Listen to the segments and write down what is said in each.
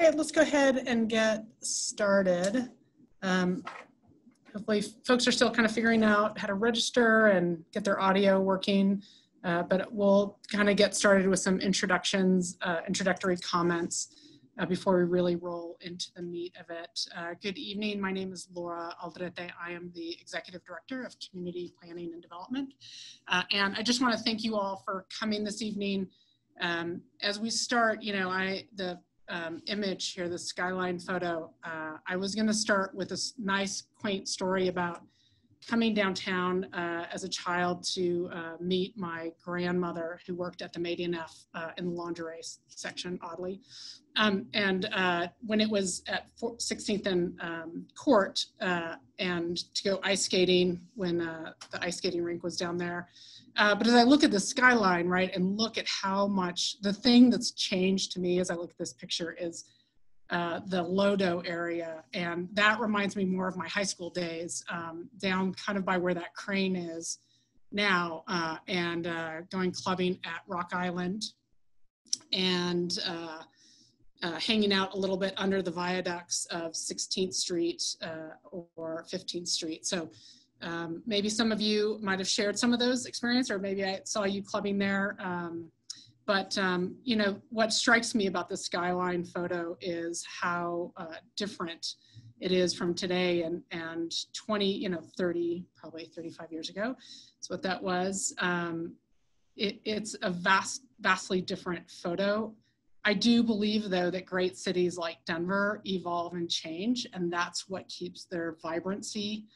Okay, let's go ahead and get started. Um, hopefully folks are still kind of figuring out how to register and get their audio working, uh, but we'll kind of get started with some introductions, uh, introductory comments uh, before we really roll into the meat of it. Uh, good evening, my name is Laura Aldrete. I am the Executive Director of Community Planning and Development. Uh, and I just want to thank you all for coming this evening. Um, as we start, you know, I the um, image here, the skyline photo, uh, I was going to start with a nice, quaint story about coming downtown uh, as a child to uh, meet my grandmother who worked at the May D&F uh, in the lingerie section, oddly. Um, and uh, when it was at 16th and um, Court uh, and to go ice skating when the ice skating rink was down there, uh, but as I look at the skyline, right, and look at how much the thing that's changed to me as I look at this picture is uh, the Lodo area. And that reminds me more of my high school days, um, down kind of by where that crane is now, uh, and uh, going clubbing at Rock Island and uh, uh, hanging out a little bit under the viaducts of 16th Street or 15th Street. So um, maybe some of you might have shared some of those experiences, or maybe I saw you clubbing there. Um, but um, you know what strikes me about the skyline photo is how uh, different it is from today and and 20, you know, 30, probably 35 years ago. That's what that was. Um, it, it's a vast, vastly different photo. I do believe, though, that great cities like Denver evolve and change, and that's what keeps their vibrancy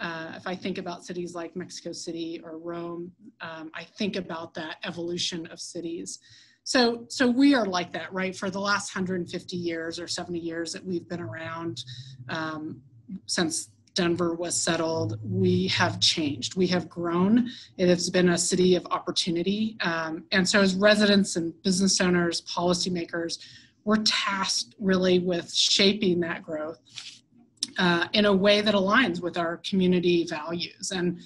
uh, if I think about cities like Mexico City or Rome, um, I think about that evolution of cities. So, so we are like that, right? For the last 150 years or 70 years that we've been around, um, since Denver was settled, we have changed. We have grown. It has been a city of opportunity. Um, and so, as residents and business owners, policymakers, we're tasked really with shaping that growth uh, in a way that aligns with our community values. And,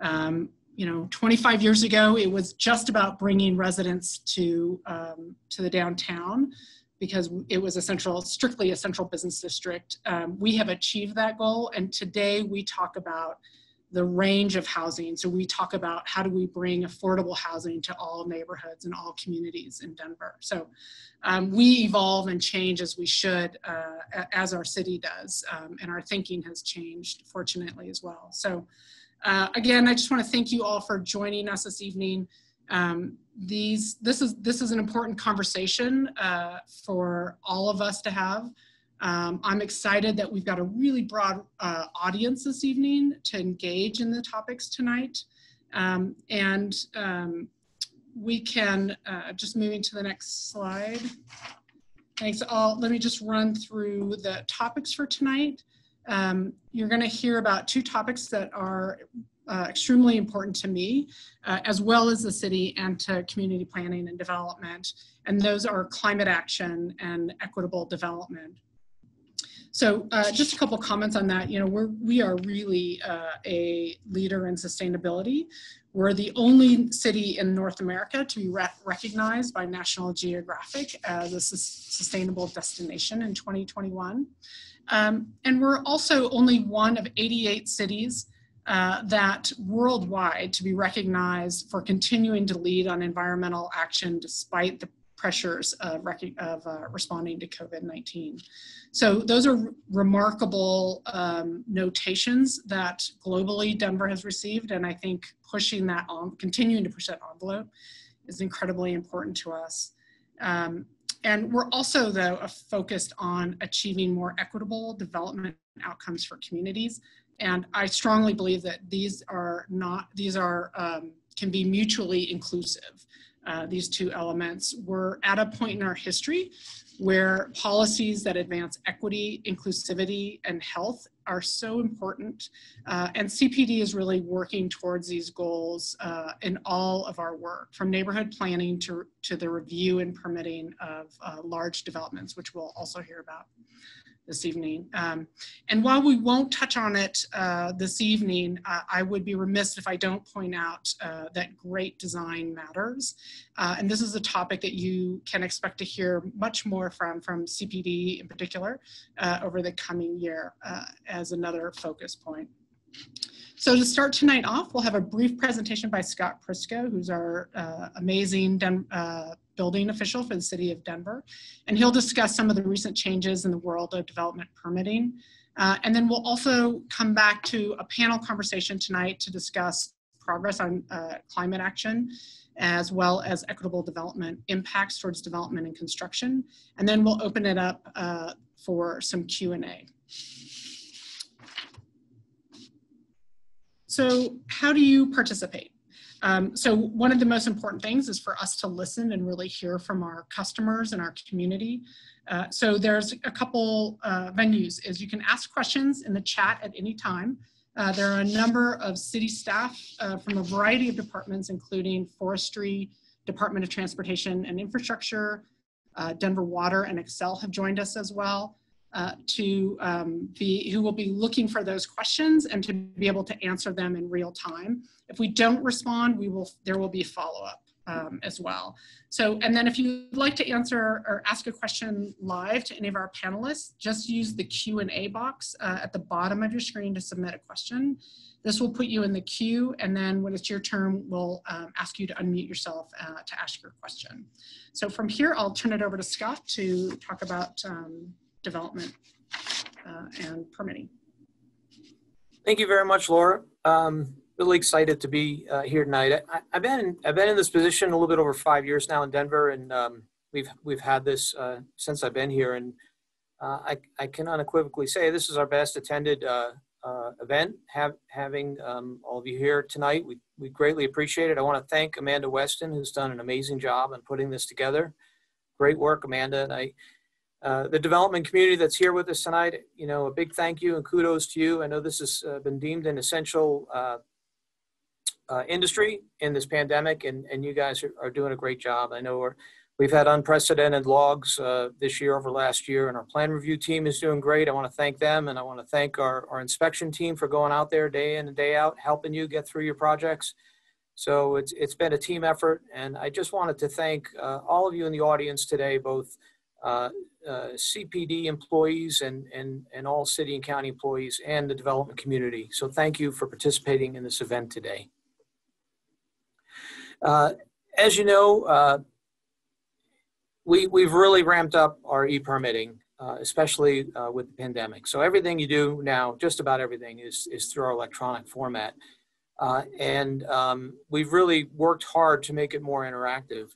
um, you know, 25 years ago, it was just about bringing residents to, um, to the downtown because it was a central, strictly a central business district. Um, we have achieved that goal. And today we talk about the range of housing. So we talk about how do we bring affordable housing to all neighborhoods and all communities in Denver. So um, we evolve and change as we should, uh, as our city does, um, and our thinking has changed, fortunately, as well. So uh, again, I just want to thank you all for joining us this evening. Um, these, this is this is an important conversation uh, for all of us to have. Um, I'm excited that we've got a really broad uh, audience this evening to engage in the topics tonight. Um, and um, we can, uh, just moving to the next slide. Thanks all. Let me just run through the topics for tonight. Um, you're gonna hear about two topics that are uh, extremely important to me, uh, as well as the city and to community planning and development. And those are climate action and equitable development. So uh, just a couple comments on that. You know, we're, we are really uh, a leader in sustainability. We're the only city in North America to be re recognized by National Geographic as a su sustainable destination in 2021. Um, and we're also only one of 88 cities uh, that worldwide to be recognized for continuing to lead on environmental action despite the pressures of, of uh, responding to COVID-19. So those are remarkable um, notations that globally Denver has received, and I think pushing that on, continuing to push that envelope is incredibly important to us. Um, and we're also, though, focused on achieving more equitable development outcomes for communities. And I strongly believe that these are not, these are, um, can be mutually inclusive uh, these two elements. We're at a point in our history where policies that advance equity, inclusivity, and health are so important. Uh, and CPD is really working towards these goals uh, in all of our work, from neighborhood planning to, to the review and permitting of uh, large developments, which we'll also hear about. This evening. Um, and while we won't touch on it uh, this evening, uh, I would be remiss if I don't point out uh, that great design matters. Uh, and this is a topic that you can expect to hear much more from, from CPD in particular, uh, over the coming year uh, as another focus point. So to start tonight off, we'll have a brief presentation by Scott Prisco, who's our amazing building official for the city of Denver. And he'll discuss some of the recent changes in the world of development permitting. Uh, and then we'll also come back to a panel conversation tonight to discuss progress on uh, climate action, as well as equitable development impacts towards development and construction. And then we'll open it up uh, for some Q&A. So how do you participate? Um, so one of the most important things is for us to listen and really hear from our customers and our community. Uh, so there's a couple uh, venues is you can ask questions in the chat at any time. Uh, there are a number of city staff uh, from a variety of departments, including forestry, Department of Transportation and Infrastructure, uh, Denver Water and Xcel have joined us as well. Uh, to um, be, who will be looking for those questions and to be able to answer them in real time. If we don't respond, we will, there will be follow-up um, as well. So, and then if you'd like to answer or ask a question live to any of our panelists, just use the Q&A box uh, at the bottom of your screen to submit a question. This will put you in the queue, and then when it's your turn, we'll um, ask you to unmute yourself uh, to ask your question. So from here, I'll turn it over to Scott to talk about um, development uh, and permitting. Thank you very much, Laura. Um, really excited to be uh, here tonight. I, have been I've been in this position a little bit over five years now in Denver, and um, we've we've had this uh, since I've been here, and uh, I I can unequivocally say this is our best attended uh, uh, event. Have, having um, all of you here tonight, we we greatly appreciate it. I want to thank Amanda Weston, who's done an amazing job in putting this together. Great work, Amanda, and I uh, the development community that's here with us tonight, you know, a big thank you and kudos to you. I know this has uh, been deemed an essential uh, uh, industry in this pandemic, and, and you guys are, are doing a great job. I know we have had unprecedented logs uh, this year over last year, and our plan review team is doing great. I want to thank them, and I want to thank our, our inspection team for going out there day in and day out, helping you get through your projects. So it's, it's been a team effort, and I just wanted to thank all of you in the audience today, both uh, uh, CPD employees and, and, and all city and county employees and the development community. So thank you for participating in this event today. Uh, as you know, uh, we, we've really ramped up our e-permitting, uh, especially uh, with the pandemic. So everything you do now, just about everything is, is through our electronic format. and um, we've really worked hard to make it more interactive.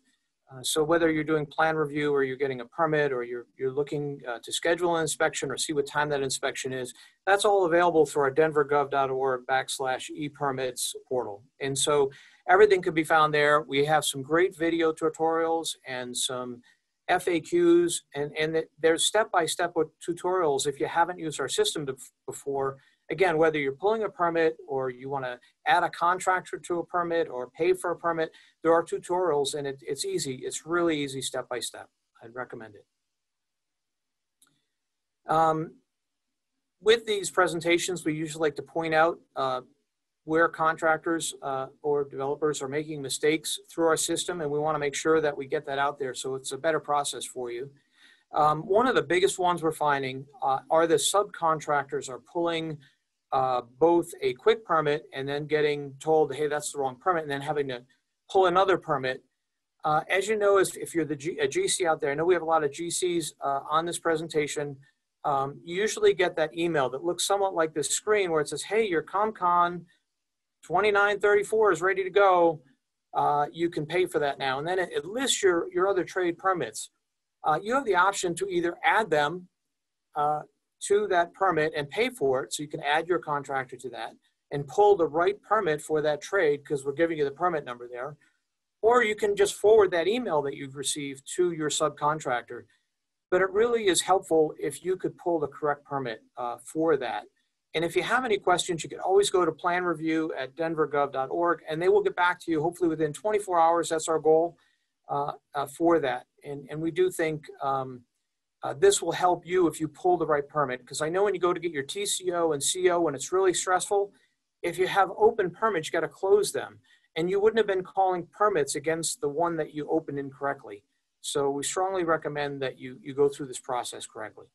Uh, so whether you're doing plan review or you're getting a permit or you're, you're looking uh, to schedule an inspection or see what time that inspection is, that's all available through our denvergov.org backslash e-permits portal. And so everything could be found there. We have some great video tutorials and some FAQs and, and there's step-by-step -step tutorials if you haven't used our system before again, whether you're pulling a permit or you want to add a contractor to a permit or pay for a permit, there are tutorials and it, it's easy. It's really easy step by step. I'd recommend it. Um, with these presentations, we usually like to point out uh, where contractors uh, or developers are making mistakes through our system, and we want to make sure that we get that out there so it's a better process for you. Um, one of the biggest ones we're finding uh, are the subcontractors are pulling uh, both a quick permit and then getting told, hey, that's the wrong permit, and then having to pull another permit. Uh, as you know, if, if you're the G, a GC out there, I know we have a lot of GCs uh, on this presentation. Um, you usually get that email that looks somewhat like this screen where it says, hey, your ComCon 2934 is ready to go. Uh, you can pay for that now. And then it, it lists your, your other trade permits. Uh, you have the option to either add them uh, to that permit and pay for it. So you can add your contractor to that and pull the right permit for that trade because we're giving you the permit number there. Or you can just forward that email that you've received to your subcontractor. But it really is helpful if you could pull the correct permit uh, for that. And if you have any questions, you can always go to plan review at denvergov.org and they will get back to you hopefully within 24 hours. That's our goal uh, uh, for that. And, and we do think um, Uh, this will help you if you pull the right permit, because I know when you go to get your TCO and CO and it's really stressful, if you have open permits, you got to close them. And you wouldn't have been calling permits against the one that you opened incorrectly. So we strongly recommend that you, you go through this process correctly.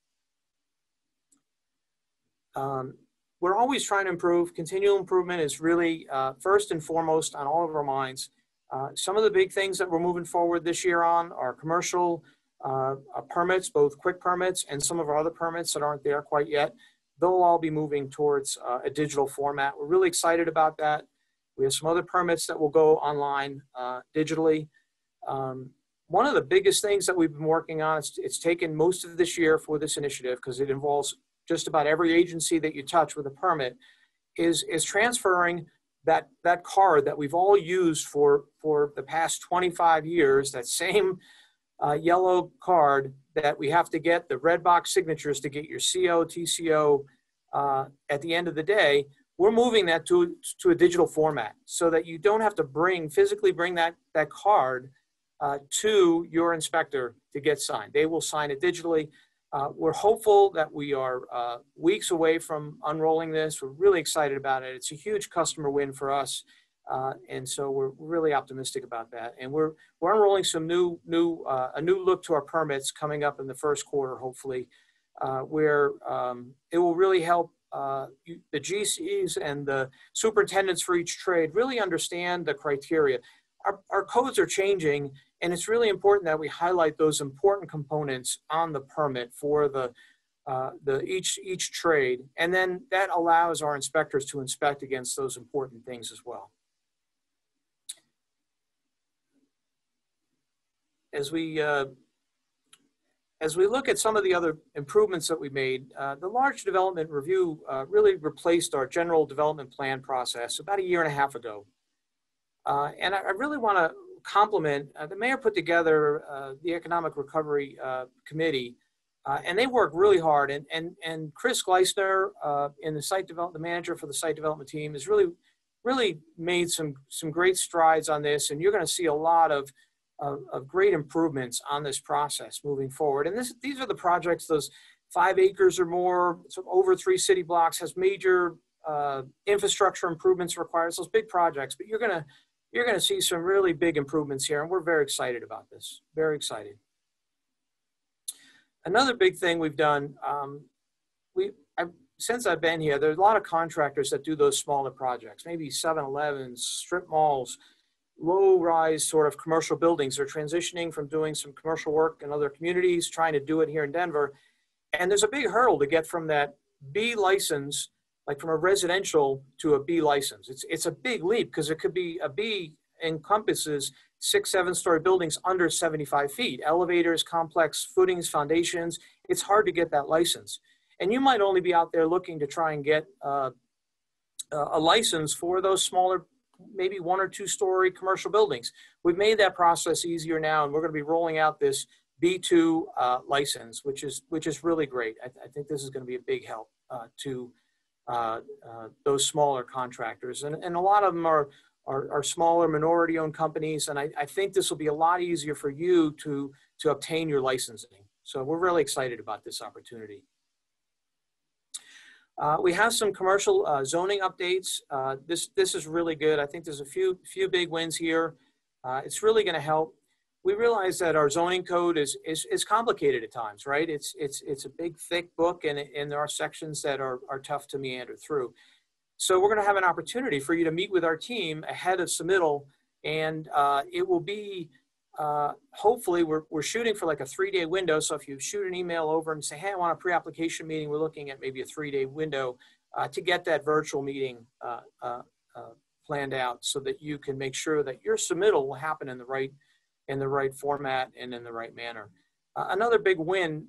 Um, we're always trying to improve. Continual improvement is really uh, first and foremost on all of our minds. Uh, some of the big things that we're moving forward this year on are commercial uh, uh, permits, both quick permits and some of our other permits that aren't there quite yet. They'll all be moving towards uh, a digital format. We're really excited about that. We have some other permits that will go online uh, digitally. Um, one of the biggest things that we've been working on, it's, it's taken most of this year for this initiative because it involves just about every agency that you touch with a permit, is, is transferring that, that card that we've all used for, for the past 25 years, that same uh, yellow card that we have to get the red box signatures to get your CO, TCO uh, at the end of the day, we're moving that to, to a digital format so that you don't have to bring, physically bring that, that card uh, to your inspector to get signed. They will sign it digitally. Uh, we're hopeful that we are uh, weeks away from unrolling this. We're really excited about it. It's a huge customer win for us. Uh, and so we're really optimistic about that. And we're, we're unrolling some new, new, uh, a new look to our permits coming up in the first quarter, hopefully, uh, where um, it will really help uh, the GCs and the superintendents for each trade really understand the criteria. Our, our codes are changing and it's really important that we highlight those important components on the permit for the, uh, the each, each trade. And then that allows our inspectors to inspect against those important things as well. As we, uh, as we look at some of the other improvements that we made, uh, the large development review uh, really replaced our general development plan process about a year and a half ago. Uh, and I, I really want to compliment, uh, the mayor put together uh, the Economic Recovery Committee, and they work really hard. And, and, and Chris Gleisner, in the site development, the manager for the site development team, has really, really made some, some great strides on this. And you're going to see a lot of, of, of, great improvements on this process moving forward. And this, these are the projects, those five acres or more, over three city blocks, has major uh, infrastructure improvements required. So those big projects, but you're going to you're to see some really big improvements here, and we're very excited about this. Very excited. Another big thing we've done, um, we I've, since I've been here, there's a lot of contractors that do those smaller projects, maybe 7-Elevens, strip malls, low-rise sort of commercial buildings. They're transitioning from doing some commercial work in other communities, trying to do it here in Denver. And there's a big hurdle to get from that B license like from a residential to a B license. It's, it's a big leap because it could be a B encompasses six, seven story buildings under 75 feet, elevators, complex footings, foundations. It's hard to get that license. And you might only be out there looking to try and get uh, a license for those smaller, maybe one or two story commercial buildings. We've made that process easier now, and we're going to be rolling out this B2 uh, license, which is which is really great. I, th I, think this is going to be a big help uh, to uh, uh, those smaller contractors. And, and a lot of them are, are, are smaller minority owned companies. And I, I think this will be a lot easier for you to, to obtain your licensing. So we're really excited about this opportunity. Uh, we have some commercial uh, zoning updates. Uh, this, this is really good. I think there's a few, few big wins here. Uh, it's really going to help we realize that our zoning code is, is, is complicated at times, right? It's, it's, it's a big, thick book, and, and there are sections that are, are tough to meander through. So we're going to have an opportunity for you to meet with our team ahead of submittal, and uh, it will be uh, hopefully we're, we're shooting for like a three day window. So if you shoot an email over and say, hey, I want a pre-application meeting, we're looking at maybe a three day window uh, to get that virtual meeting uh, uh, uh, planned out so that you can make sure that your submittal will happen in the right in the right format and in the right manner. Uh, another big win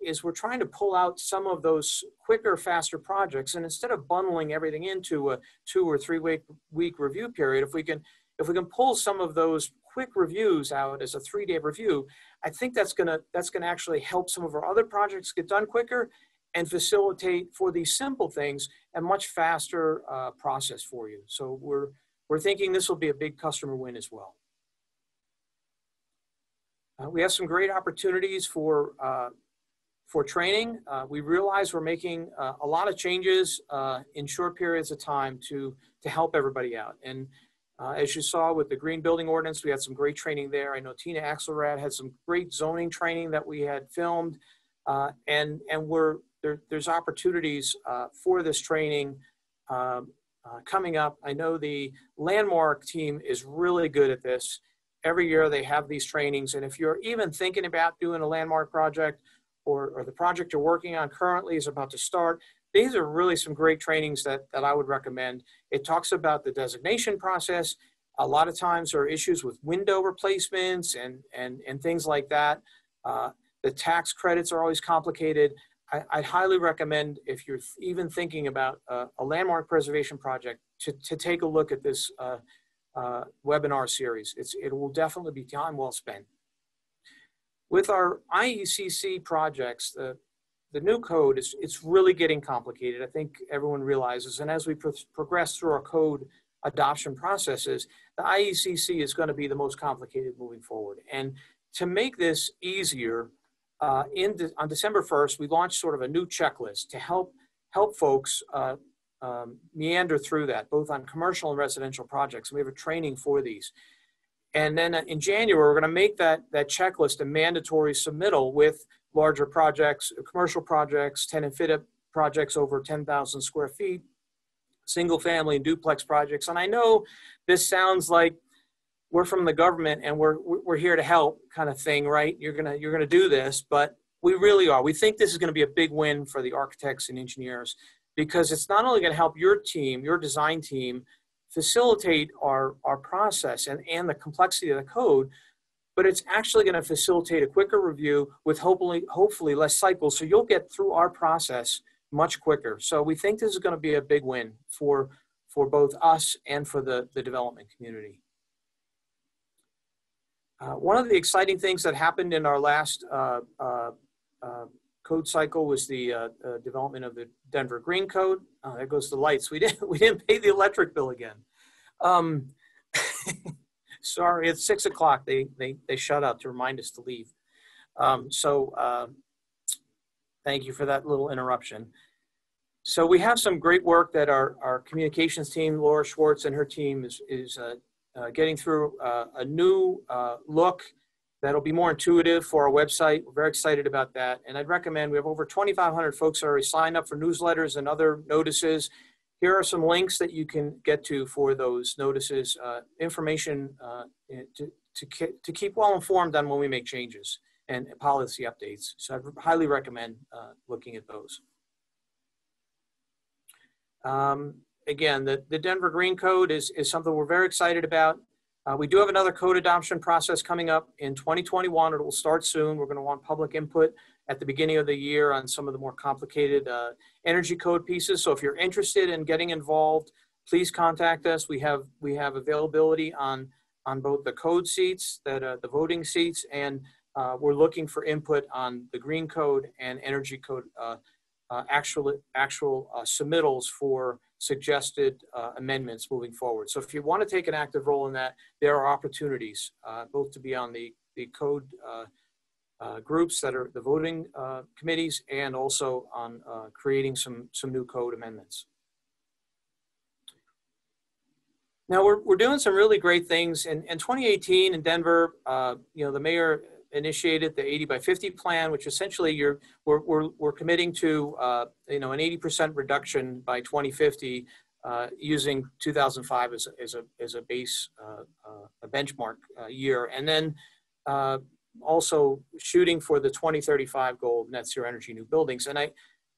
is we're trying to pull out some of those quicker, faster projects, and instead of bundling everything into a two or three week week review period, if we can if we can pull some of those quick reviews out as a three day review, I think that's gonna that's gonna actually help some of our other projects get done quicker and facilitate for these simple things a much faster uh, process for you. So we're we're thinking this will be a big customer win as well. Uh, we have some great opportunities for uh, for training. Uh, we realize we're making uh, a lot of changes uh, in short periods of time to, to help everybody out. And uh, as you saw with the green building ordinance, we had some great training there. I know Tina Axelrad had some great zoning training that we had filmed. Uh, and, and we're, there, there's opportunities uh, for this training um, coming up. I know the landmark team is really good at this. Every year they have these trainings. And if you're even thinking about doing a landmark project, or, or the project you're working on currently is about to start, these are really some great trainings that, that I would recommend. It talks about the designation process. A lot of times there are issues with window replacements and, and, and things like that. Uh, the tax credits are always complicated. I, would highly recommend if you're even thinking about a, a landmark preservation project to, to take a look at this uh, uh, webinar series. It's, it will definitely be time well spent. With our IECC projects, the, the new code is it's really getting complicated. I think everyone realizes. And as we pro progress through our code adoption processes, the IECC is going to be the most complicated moving forward. And to make this easier, uh, in de on December 1st, we launched sort of a new checklist to help help folks uh, um, meander through that, both on commercial and residential projects. we have a training for these. And then in January, we're going to make that, that checklist a mandatory submittal with larger projects, commercial projects, tenant fit up projects over 10,000 square feet, single family and duplex projects. And I know this sounds like we're from the government and we're, we're here to help kind of thing, right? You're going to, you're going to do this, but we really are. We think this is going to be a big win for the architects and engineers because it's not only going to help your team, your design team, facilitate our, our process and, and the complexity of the code, but it's actually going to facilitate a quicker review with hopefully, hopefully less cycles. So you'll get through our process much quicker. So we think this is going to be a big win for, for both us and for the, the development community. Uh, one of the exciting things that happened in our last uh, uh, uh code cycle was the uh, uh, development of the Denver Green Code. There goes the lights. We didn't we didn't pay the electric bill again. Um, sorry, it's six o'clock. They they they shut out to remind us to leave. Um, so uh, thank you for that little interruption. So we have some great work that our our communications team, Laura Swartz and her team, is is uh, uh, getting through a new look That'll be more intuitive for our website. We're very excited about that. And I'd recommend, we have over 2,500 folks already signed up for newsletters and other notices. Here are some links that you can get to for those notices, uh, information uh, to, to, to keep well informed on when we make changes and policy updates. So I highly recommend uh, looking at those. Um, again, the, the Denver Green Code is, is something we're very excited about. Uh, we do have another code adoption process coming up in 2021. It will start soon. We're going to want public input at the beginning of the year on some of the more complicated uh, energy code pieces. So if you're interested in getting involved, please contact us. We have we have availability on on both the code seats, that uh, the voting seats, and uh, we're looking for input on the green code and energy code uh, uh, actual actual submittals for suggested uh, amendments moving forward. So if you want to take an active role in that, there are opportunities uh, both to be on the, the code uh, uh groups that are the voting uh, committees and also on uh, creating some, some new code amendments. Now we're, we're doing some really great things. In, in 2018 in Denver, you know, the mayor initiated the 80 by 50 plan, which essentially you're, we're, we're, we're committing to, uh, you know, an 80% reduction by 2050 uh, using 2005 as a, as a, as a base, uh, uh a benchmark uh, year. And then uh, also shooting for the 2035 goal of net zero energy new buildings. And I,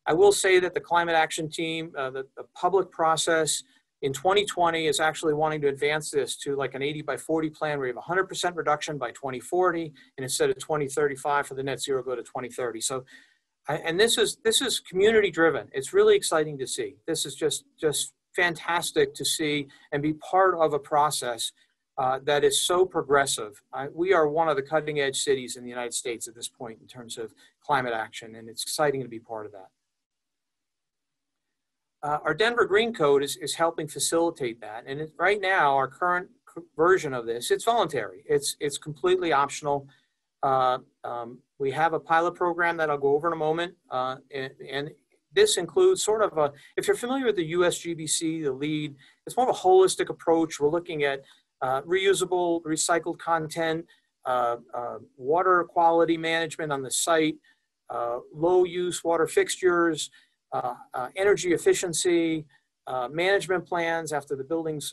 I will say that the climate action team, uh, the, the public process, in 2020 is actually wanting to advance this to like an 80 by 40 plan where you have 100% reduction by 2040 and instead of 2035 for the net zero go to 2030 so and this is this is community driven it's really exciting to see. This is just just fantastic to see and be part of a process uh, that is so progressive uh, we are one of the cutting edge cities in the united states at this point in terms of climate action and it's exciting to be part of that uh, our Denver Green Code is, is helping facilitate that. And it, right now, our current version of this, it's voluntary. It's, it's completely optional. Uh, um, we have a pilot program that I'll go over in a moment. Uh, and, and this includes sort of a, if you're familiar with the USGBC, the LEED, it's more of a holistic approach. We're looking at uh, reusable, recycled content, uh, uh, water quality management on the site, uh, low use water fixtures, uh, uh, energy efficiency, management plans after the building's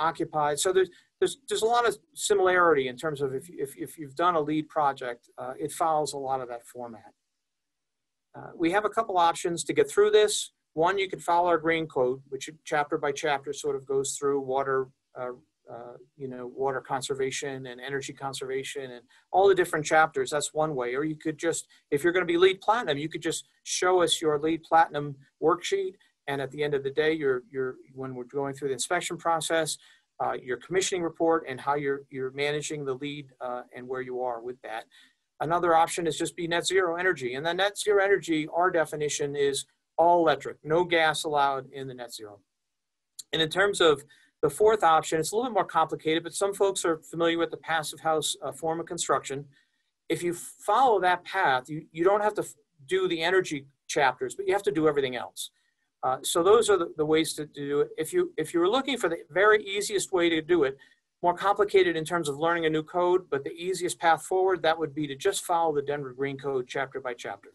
occupied. So there's, there's, there's a lot of similarity in terms of if, if, if you've done a LEED project, it follows a lot of that format. we have a couple options to get through this. One, you can follow our green code, which chapter by chapter sort of goes through water uh, uh, you know, water conservation and energy conservation and all the different chapters. That's one way. Or you could just, if you're going to be LEED platinum, you could just show us your LEED platinum worksheet. And at the end of the day, you're, you're when we're going through the inspection process, uh, your commissioning report and how you're, you're managing the LEED uh, and where you are with that. Another option is just be net zero energy. And the net zero energy, our definition is all electric, no gas allowed in the net zero. And in terms of the fourth option, it's a little bit more complicated, but some folks are familiar with the passive house uh, form of construction. If you follow that path, you, you don't have to do the energy chapters, but you have to do everything else. Uh, so those are the, the, ways to do it. If you if you're looking for the very easiest way to do it, more complicated in terms of learning a new code, but the easiest path forward, that would be to just follow the Denver Green Code chapter by chapter.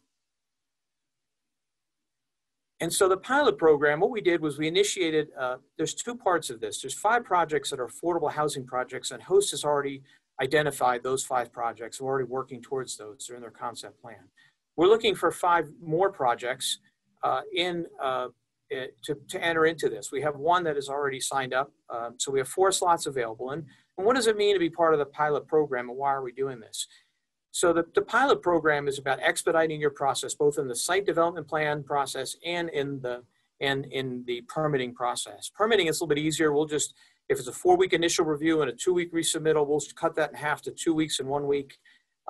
And so the pilot program, what we did was we initiated, uh, there's two parts of this. There's five projects that are affordable housing projects and HOST has already identified those five projects. We're already working towards those. They're in their concept plan. We're looking for five more projects uh, in uh, eh, to, to enter into this. We have one that is already signed up. Um, so we have four slots available. And, and what does it mean to be part of the pilot program and why are we doing this? So the, the pilot program is about expediting your process, both in the site development plan process and in the and in the permitting process. Permitting is a little bit easier. We'll just, if it's a four-week initial review and a two-week resubmittal, we'll cut that in half to two weeks and one week.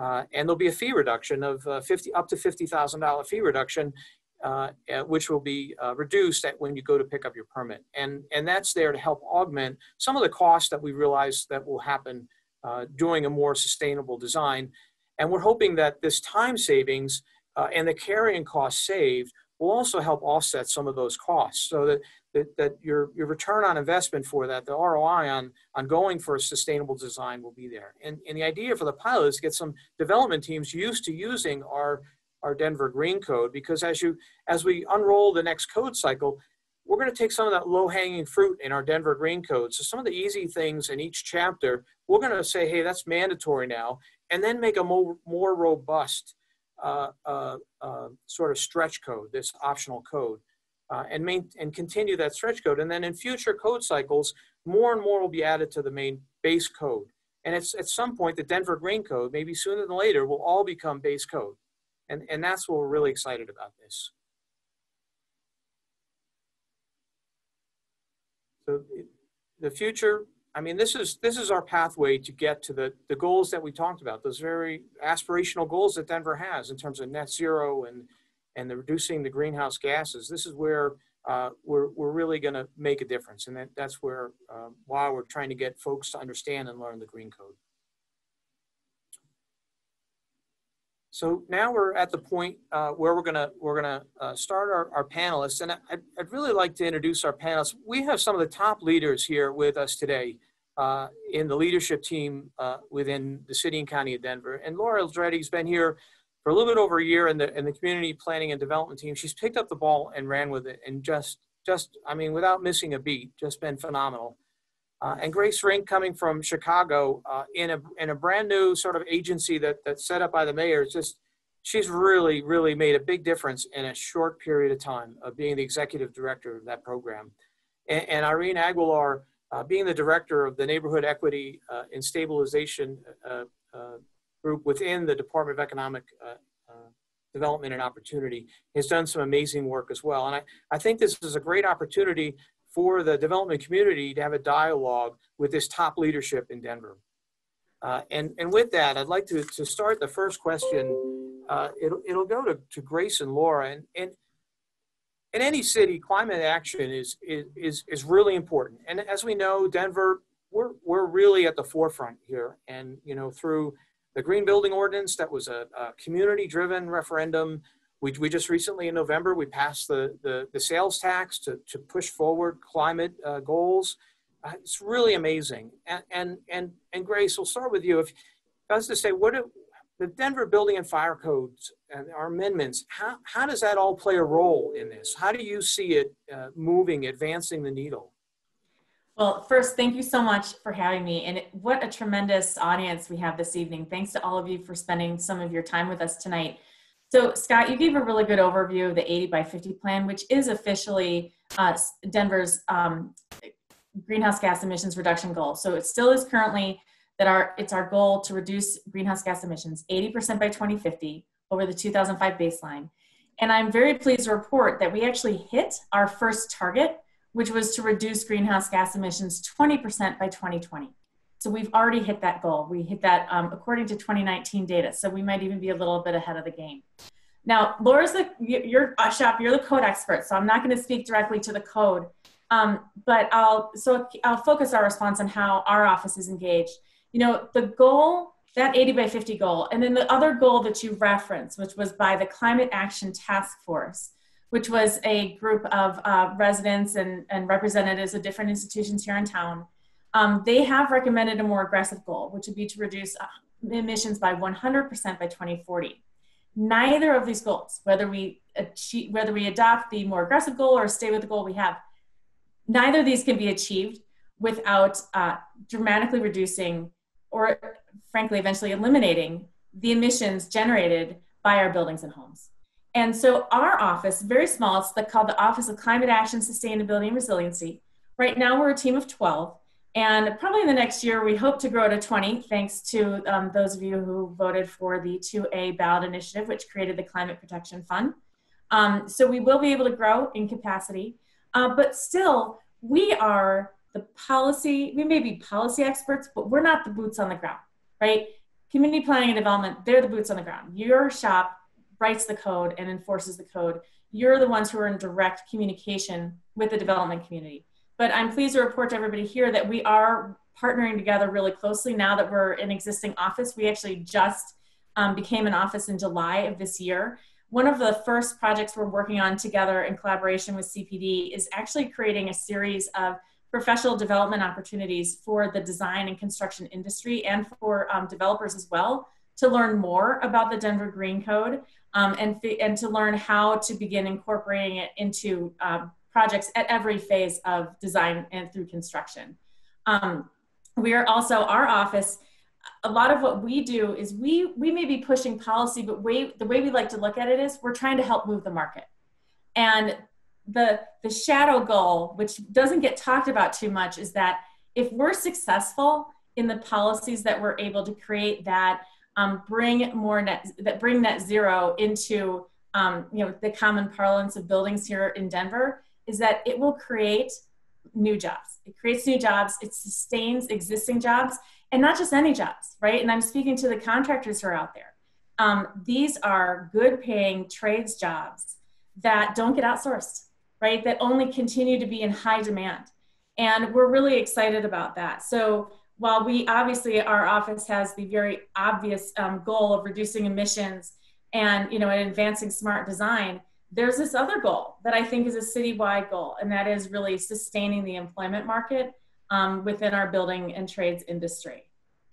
Uh, and there'll be a fee reduction of uh, 50 up to $50,000 fee reduction, uh, which will be uh, reduced when you go to pick up your permit. And, and that's there to help augment some of the costs that we realize that will happen uh, doing a more sustainable design and we're hoping that this time savings uh, and the carrying costs saved will also help offset some of those costs so that, that, that your, your return on investment for that, the ROI on, on going for a sustainable design will be there. And, and the idea for the pilot is to get some development teams used to using our, our Denver Green Code because as, you, as we unroll the next code cycle, we're going to take some of that low hanging fruit in our Denver Green Code. So some of the easy things in each chapter, we're going to say, hey, that's mandatory now and then make a more, more robust uh, uh, uh, sort of stretch code, this optional code, uh, and, main, and continue that stretch code. And then in future code cycles, more and more will be added to the main base code. And it's at some point, the Denver Green Code, maybe sooner than later, will all become base code. And, and that's what we're really excited about this. So the future I mean, this is this is our pathway to get to the the goals that we talked about. Those very aspirational goals that Denver has in terms of net zero and and the reducing the greenhouse gases. This is where uh, we're we're really going to make a difference, and that, that's where uh, why we're trying to get folks to understand and learn the green code. So now we're at the point uh, where we're gonna we're gonna uh, start our, our panelists, and I'd, I'd really like to introduce our panelists. We have some of the top leaders here with us today uh, in the leadership team uh, within the city and county of Denver. And Laura Aldrete's been here for a little bit over a year in the in the community planning and development team. She's picked up the ball and ran with it, and just just I mean without missing a beat, just been phenomenal. Uh, and Grace Rink coming from Chicago uh, in a in a brand new sort of agency that that's set up by the mayor. It's just she's really really made a big difference in a short period of time of being the executive director of that program. And, and Irene Aguilar, uh, being the director of the Neighborhood Equity uh, and Stabilization uh, uh, group within the Department of Economic Development and Opportunity, has done some amazing work as well. And I, I think this is a great opportunity for the development community to have a dialogue with this top leadership in Denver. Uh, and, and with that, I'd like to, to start the first question. Uh, it'll, it'll go to, to Grace and Laura. And, and in any city, climate action is, is, is really important. And as we know, Denver, we're, we're really at the forefront here. And, you know, through the green building ordinance that was a, a community-driven referendum. We, we just recently in November, we passed the, the, the sales tax to, to push forward climate uh, goals. Uh, it's really amazing. And, and, and, and Grace, we'll start with you. If I was to say, what do, the Denver Building and Fire Codes and our amendments, how, how does that all play a role in this? How do you see it uh, moving, advancing the needle? Well, first, thank you so much for having me. And what a tremendous audience we have this evening. Thanks to all of you for spending some of your time with us tonight. So, Scott, you gave a really good overview of the 80 by 50 plan, which is officially uh, Denver's um, greenhouse gas emissions reduction goal. So, it still is currently that our it's our goal to reduce greenhouse gas emissions 80% by 2050 over the 2005 baseline. And I'm very pleased to report that we actually hit our first target, which was to reduce greenhouse gas emissions 20% by 2020. So we've already hit that goal. We hit that um, according to 2019 data. So we might even be a little bit ahead of the game. Now, Laura's the your uh, shop. You're the code expert, so I'm not going to speak directly to the code, um, but I'll so I'll focus our response on how our office is engaged you know, the goal, that 80 by 50 goal, and then the other goal that you referenced, which was by the Climate Action Task Force, which was a group of uh, residents and, and representatives of different institutions here in town. Um, they have recommended a more aggressive goal, which would be to reduce uh, emissions by 100% by 2040. Neither of these goals, whether we achieve, whether we adopt the more aggressive goal or stay with the goal we have, neither of these can be achieved without uh, dramatically reducing or frankly, eventually eliminating the emissions generated by our buildings and homes. And so our office, very small, it's called the Office of Climate Action, Sustainability, and Resiliency. Right now we're a team of 12. And probably in the next year, we hope to grow to 20, thanks to um, those of you who voted for the 2A ballot initiative, which created the Climate Protection Fund. Um, so we will be able to grow in capacity. Uh, but still, we are the policy, we may be policy experts, but we're not the boots on the ground, right? Community planning and development, they're the boots on the ground. Your shop writes the code and enforces the code. You're the ones who are in direct communication with the development community. But I'm pleased to report to everybody here that we are partnering together really closely now that we're an existing office. We actually just um, became an office in July of this year. One of the first projects we're working on together in collaboration with CPD is actually creating a series of professional development opportunities for the design and construction industry and for um, developers as well to learn more about the Denver Green Code um, and, and to learn how to begin incorporating it into um, projects at every phase of design and through construction. Um, we are also, our office, a lot of what we do is we, we may be pushing policy, but way, the way we like to look at it is we're trying to help move the market. And the the shadow goal which doesn't get talked about too much is that if we're successful in the policies that we're able to create that um, bring more net that bring net zero into um, you know the common parlance of buildings here in denver is that it will create new jobs. It creates new jobs. It sustains existing jobs and not just any jobs right? And i'm speaking to the contractors who are out there. Um, these are good paying trades jobs that don't get outsourced right, that only continue to be in high demand. And we're really excited about that. So while we obviously, our office has the very obvious um, goal of reducing emissions and, you know, and advancing smart design, there's this other goal that I think is a citywide goal, and that is really sustaining the employment market um, within our building and trades industry.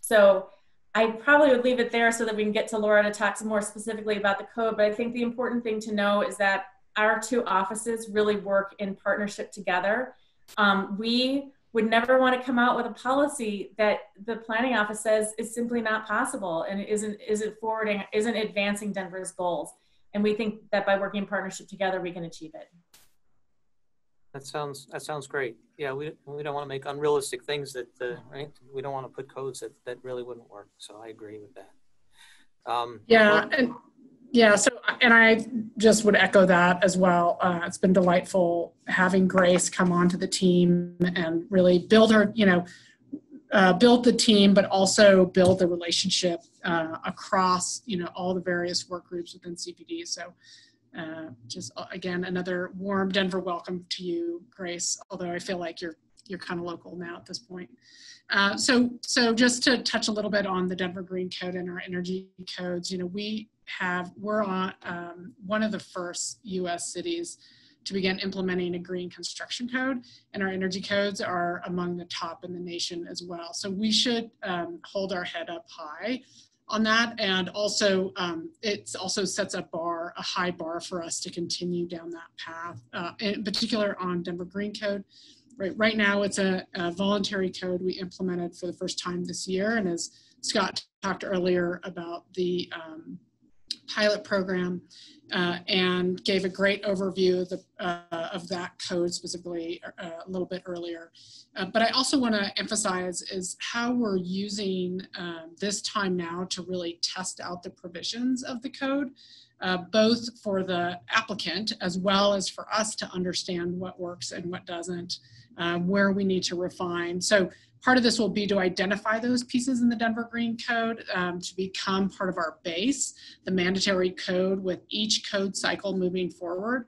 So I probably would leave it there so that we can get to Laura to talk some more specifically about the code. But I think the important thing to know is that our two offices really work in partnership together. Um, we would never want to come out with a policy that the planning office says is simply not possible and isn't isn't forwarding isn't advancing Denver's goals. And we think that by working in partnership together, we can achieve it. That sounds that sounds great. Yeah, we, we don't want to make unrealistic things that uh, right. We don't want to put codes that that really wouldn't work. So I agree with that. Um, yeah, and yeah, so, and I just would echo that as well. Uh, it's been delightful having Grace come onto the team and really build her, you know, uh, build the team, but also build the relationship uh, across, you know, all the various work groups within CPD. So, uh, just uh, again, another warm Denver welcome to you, Grace. Although I feel like you're you're kind of local now at this point. Uh, so, so just to touch a little bit on the Denver Green Code and our energy codes, you know, we have, we're on um, one of the first US cities to begin implementing a green construction code and our energy codes are among the top in the nation as well. So we should um, hold our head up high on that. And also, um, it also sets a bar, a high bar for us to continue down that path, uh, in particular on Denver Green Code. Right, right now, it's a, a, voluntary code we implemented for the first time this year. And as Scott talked earlier about the um, pilot program uh, and gave a great overview of, the, uh, of that code specifically uh, a little bit earlier. Uh, but I also want to emphasize is how we're using um, this time now to really test out the provisions of the code, uh, both for the applicant as well as for us to understand what works and what doesn't, where we need to refine. So Part of this will be to identify those pieces in the Denver Green Code um, to become part of our base, the mandatory code with each code cycle moving forward.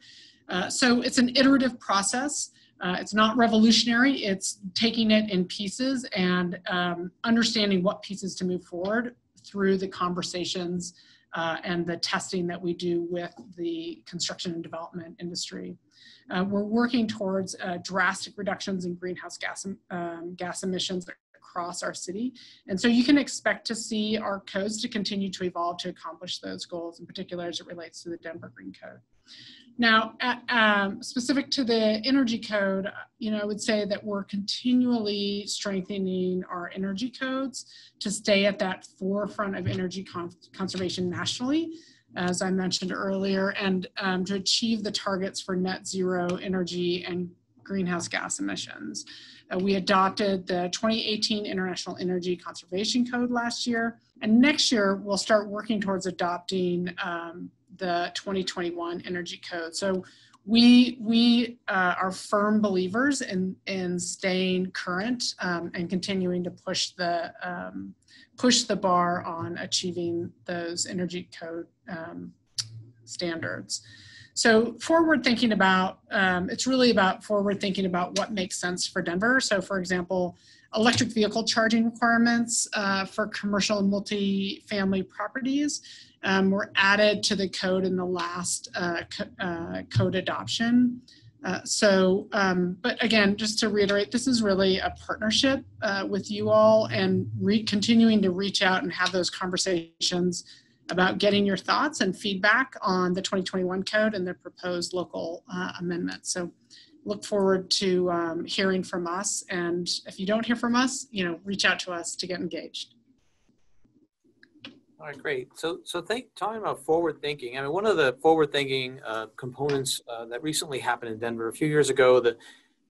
Uh, so it's an iterative process. Uh, it's not revolutionary. It's taking it in pieces and um, understanding what pieces to move forward through the conversations uh, and the testing that we do with the construction and development industry. Uh, we're working towards uh, drastic reductions in greenhouse gas, um, gas emissions across our city. And so you can expect to see our codes to continue to evolve to accomplish those goals, in particular as it relates to the Denver Green Code. Now, um, specific to the energy code, you know, I would say that we're continually strengthening our energy codes to stay at that forefront of energy con conservation nationally as I mentioned earlier, and um, to achieve the targets for net zero energy and greenhouse gas emissions. Uh, we adopted the 2018 International Energy Conservation Code last year, and next year we'll start working towards adopting um, the 2021 Energy Code. So we we uh, are firm believers in in staying current um, and continuing to push the um, push the bar on achieving those energy code um, standards. So forward thinking about, um, it's really about forward thinking about what makes sense for Denver. So for example, electric vehicle charging requirements uh, for commercial multi-family properties um, were added to the code in the last uh, co uh, code adoption. Uh, so, um, but again, just to reiterate, this is really a partnership uh, with you all and continuing to reach out and have those conversations about getting your thoughts and feedback on the 2021 code and the proposed local uh, amendments. So look forward to um, hearing from us. And if you don't hear from us, you know, reach out to us to get engaged. All right, great. So, so think, talking about forward thinking, I mean, one of the forward thinking uh, components uh, that recently happened in Denver a few years ago that,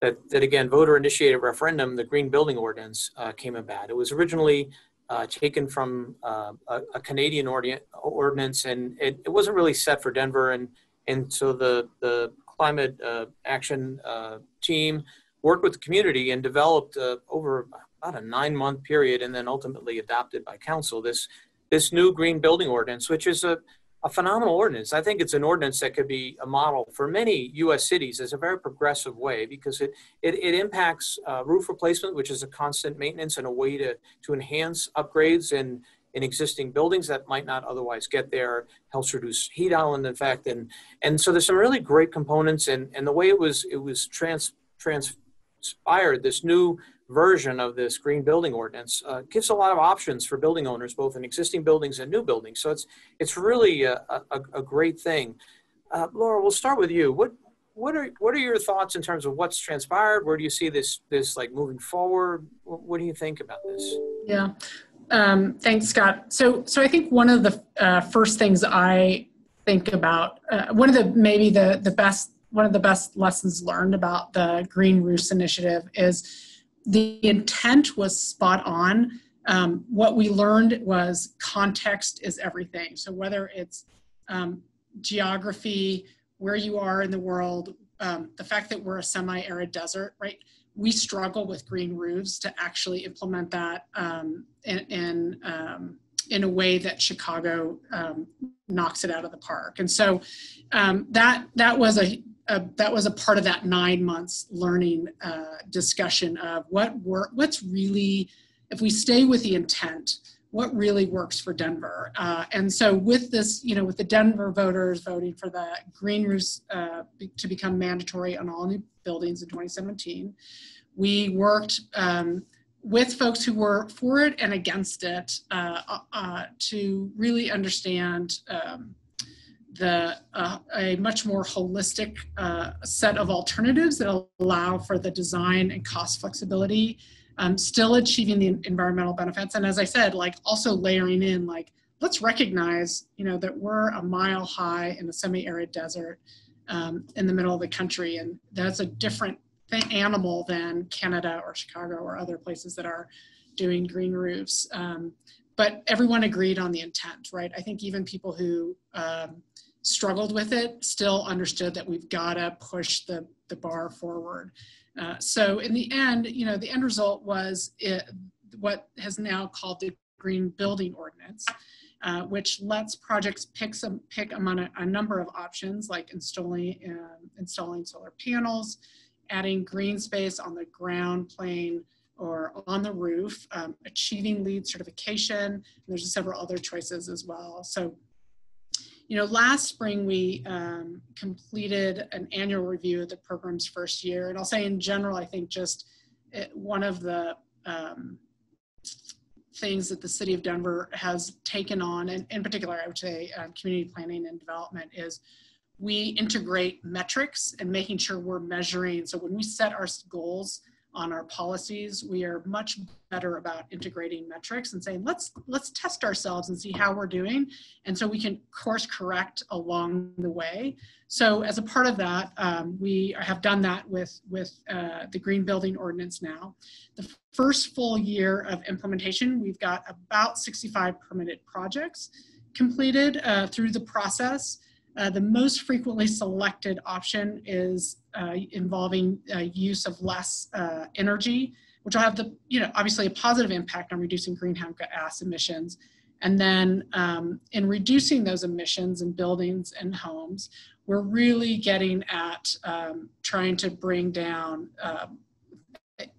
that, that again, voter initiated referendum, the Green Building Ordinance uh, came about. It was originally uh, taken from uh, a, a, Canadian ordinance and it, it, wasn't really set for Denver. And, and so the, the climate uh, action team worked with the community and developed over about a nine month period and then ultimately adopted by council this this new green building ordinance, which is a, a phenomenal ordinance. I think it's an ordinance that could be a model for many U.S. cities as a very progressive way because it, it, it impacts uh, roof replacement, which is a constant maintenance and a way to, to enhance upgrades in, in existing buildings that might not otherwise get there, helps reduce heat island effect. And, and so there's some really great components and, and the way it was, it was trans, transpired, this new version of this green building ordinance uh, gives a lot of options for building owners, both in existing buildings and new buildings. So it's it's really a, a, a great thing. Uh, Laura, we'll start with you. What what are what are your thoughts in terms of what's transpired? Where do you see this this like moving forward? What do you think about this? Yeah, um, thanks, Scott. So so I think one of the uh, first things I think about, uh, one of the maybe the the best one of the best lessons learned about the Green Roofs Initiative is the intent was spot on. Um, what we learned was context is everything. So whether it's um, geography, where you are in the world, um, the fact that we're a semi-arid desert, right? We struggle with green roofs to actually implement that um, in, in um, in a way that Chicago um, knocks it out of the park. And so that that was a, that was a part of that nine months learning uh, discussion of what work what's really if we stay with the intent what really works for Denver. Uh, and so with this, you know, with the Denver voters voting for the green roofs uh, to become mandatory on all new buildings in 2017, we worked um, with folks who were for it and against it uh, uh to really understand um, the uh, a much more holistic uh, set of alternatives that allow for the design and cost flexibility, um, still achieving the environmental benefits, and as I said, like also layering in like let's recognize you know that we're a mile high in a semi-arid desert um, in the middle of the country, and that's a different animal than Canada or Chicago or other places that are doing green roofs. Um, but everyone agreed on the intent, right? I think even people who um, struggled with it still understood that we've got to push the, the bar forward. Uh, so in the end, you know, the end result was it, what has now called the Green Building Ordinance, uh, which lets projects pick some pick among a, a number of options like installing um, installing solar panels, adding green space on the ground plane or on the roof, um, achieving LEED certification. There's several other choices as well. So, you know, last spring we um, completed an annual review of the program's first year. And I'll say in general, I think just it, one of the um, things that the city of Denver has taken on, and in particular, I would say um, community planning and development is we integrate metrics and making sure we're measuring. So when we set our goals on our policies, we are much better about integrating metrics and saying, let's let's test ourselves and see how we're doing. And so we can course correct along the way. So as a part of that, um, we have done that with, with uh, the Green Building Ordinance now. The first full year of implementation, we've got about 65 permitted projects completed uh, through the process. Uh, the most frequently selected option is uh, involving uh, use of less uh, energy, which will have the, you know, obviously a positive impact on reducing greenhouse gas emissions. And then um, in reducing those emissions in buildings and homes, we're really getting at um, trying to bring down um,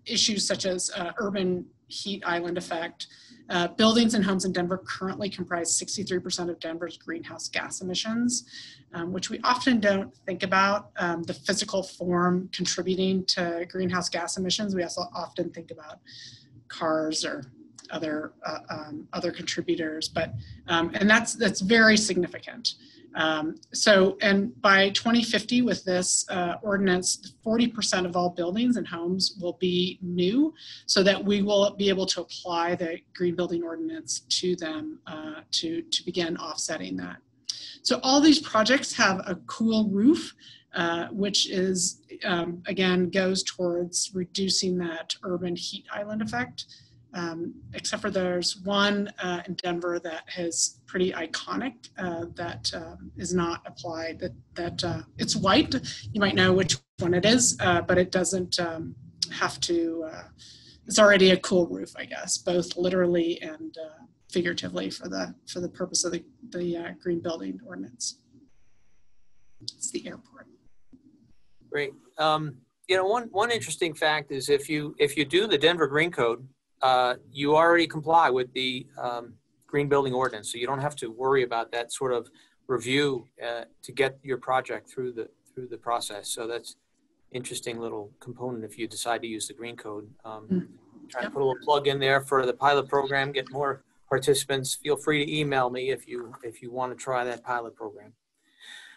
issues such as uh, urban heat island effect, uh, buildings and homes in Denver currently comprise 63% of Denver's greenhouse gas emissions, um, which we often don't think about um, the physical form contributing to greenhouse gas emissions. We also often think about cars or other uh, um, other contributors, but um, and that's that's very significant. Um, so, and by 2050, with this uh, ordinance, 40% of all buildings and homes will be new, so that we will be able to apply the green building ordinance to them uh, to, to begin offsetting that. So all these projects have a cool roof, uh, which is, um, again, goes towards reducing that urban heat island effect um, except for there's one uh, in Denver that is pretty iconic uh, that um, is not applied. That that uh, it's white. You might know which one it is, uh, but it doesn't um, have to. Uh, it's already a cool roof, I guess, both literally and uh, figuratively for the for the purpose of the the green building ordinance. It's the airport. Great. Um, you know, one one interesting fact is if you if you do the Denver Green Code uh, you already comply with the um, green building ordinance, so you don't have to worry about that sort of review uh, to get your project through the through the process. So that's interesting little component if you decide to use the green code. Um, mm. Trying to put a little plug in there for the pilot program, get more participants. Feel free to email me if you if you want to try that pilot program.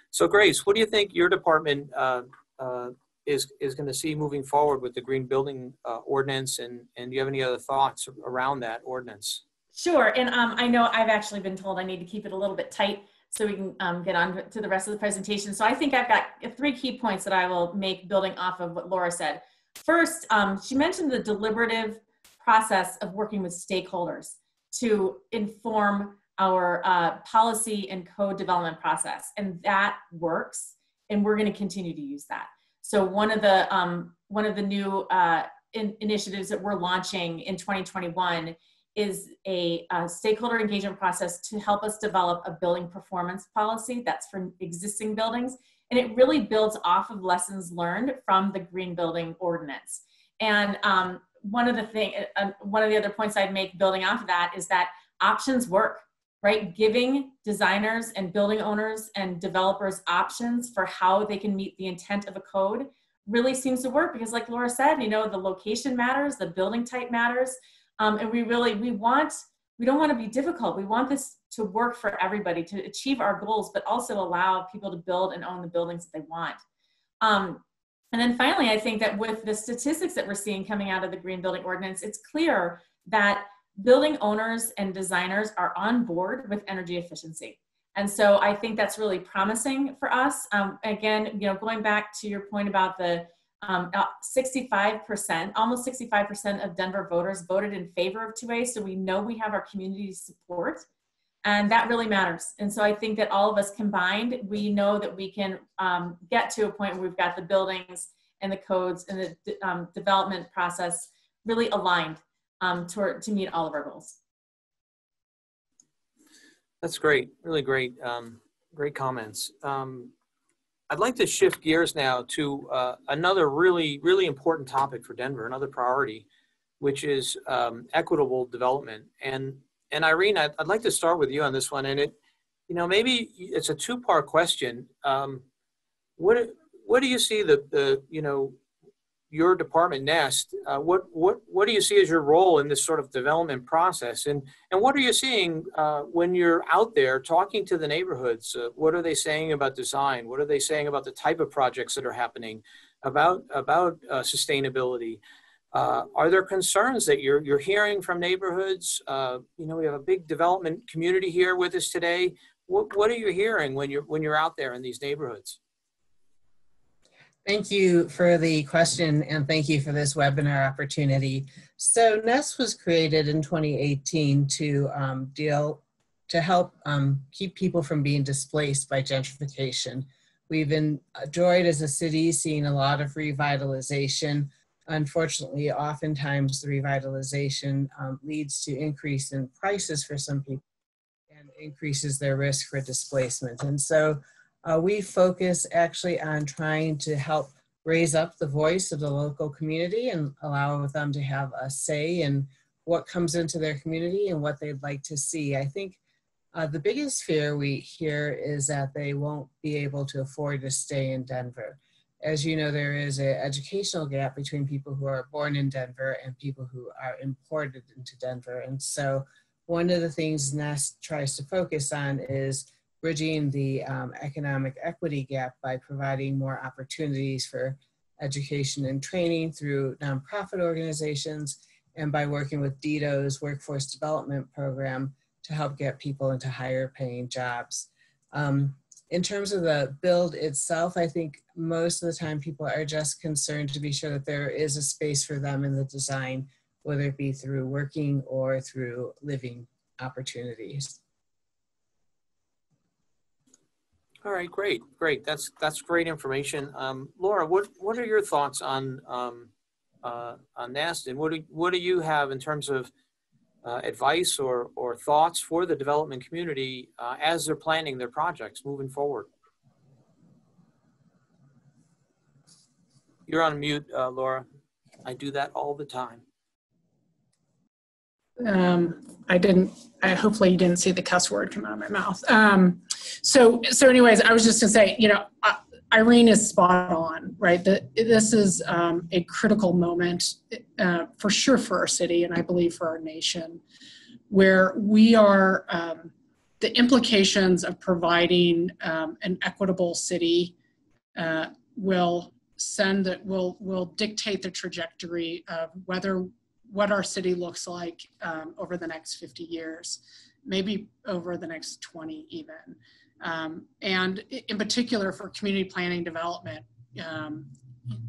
So Grace, what do you think your department uh, uh, is is going to see moving forward with the green building uh, ordinance and and do you have any other thoughts around that ordinance? Sure and um, i know i've actually been told i need to keep it a little bit tight so we can um, get on to the rest of the presentation. So i think i've got three key points that i will make building off of what laura said. First um, she mentioned the deliberative process of working with stakeholders to inform our uh, policy and code development process and that works and we're going to continue to use that so one of the um, one of the new uh, in, initiatives that we're launching in 2021 is a, a, stakeholder engagement process to help us develop a building performance policy that's for existing buildings. And it really builds off of lessons learned from the green building ordinance. And um, one of the thing, uh, one of the other points I'd make building off of that is that options work, right? Giving designers and building owners and developers options for how they can meet the intent of a code really seems to work because like Laura said, you know, the location matters, the building type matters. Um, and we really, we want, we don't want to be difficult. We want this to work for everybody to achieve our goals, but also allow people to build and own the buildings that they want. Um, and then finally, I think that with the statistics that we're seeing coming out of the Green Building Ordinance, it's clear that building owners and designers are on board with energy efficiency. And so I think that's really promising for us. Um, again, you know, going back to your point about the um, 65%, almost 65% of Denver voters voted in favor of 2A. So we know we have our community support and that really matters. And so I think that all of us combined, we know that we can um, get to a point where we've got the buildings and the codes and the um, development process really aligned um, to, to meet all of our goals. That's great, really great, um, great comments. Um, I'd like to shift gears now to uh, another really, really important topic for Denver, another priority, which is um, equitable development. And and Irene, I'd, I'd, like to start with you on this one. And it, you know, maybe it's a two-part question. Um, what what do you see the the you know your department nest uh, what what what do you see as your role in this sort of development process? And and what are you seeing uh, when you're out there talking to the neighborhoods? Uh, what are they saying about design? What are they saying about the type of projects that are happening about about uh, sustainability? Uh, are there concerns that you're you're hearing from neighborhoods? Uh, you know we have a big development community here with us today. What, what are you hearing when you're when you're out there in these neighborhoods Thank you for the question and thank you for this webinar opportunity. So NEST was created in 2018 to um, deal, to help um, keep people from being displaced by gentrification. We've enjoyed as a city seeing a lot of revitalization. Unfortunately, oftentimes the revitalization um, leads to increase in prices for some people and increases their risk for displacement. And so uh, we focus actually on trying to help raise up the voice of the local community and allow them to have a say in what comes into their community and what they'd like to see. I think uh, the biggest fear we hear is that they won't be able to afford to stay in Denver. As you know, there is an educational gap between people who are born in Denver and people who are imported into Denver. And so one of the things NEST tries to focus on is bridging the um, economic equity gap by providing more opportunities for education and training through nonprofit organizations and by working with DEDO's workforce development program to help get people into higher paying jobs. Um, in terms of the build itself, I think most of the time people are just concerned to be sure that there is a space for them in the design, whether it be through working or through living opportunities. All right, great, great. That's that's great information. Um, Laura, what what are your thoughts on um, uh, on NEST, and what do what do you have in terms of uh, advice or or thoughts for the development community uh, as they're planning their projects moving forward? You're on mute, uh, Laura. I do that all the time. Um, I didn't. I hopefully you didn't see the cuss word come out of my mouth. Um, so so anyways i was just gonna say you know irene is spot on right that this is um, a critical moment uh, for sure for our city and i believe for our nation where we are um, the implications of providing um, an equitable city uh, will send that will will dictate the trajectory of whether what our city looks like um, over the next 50 years maybe over the next 20 even. Um, and in particular for community planning development, um,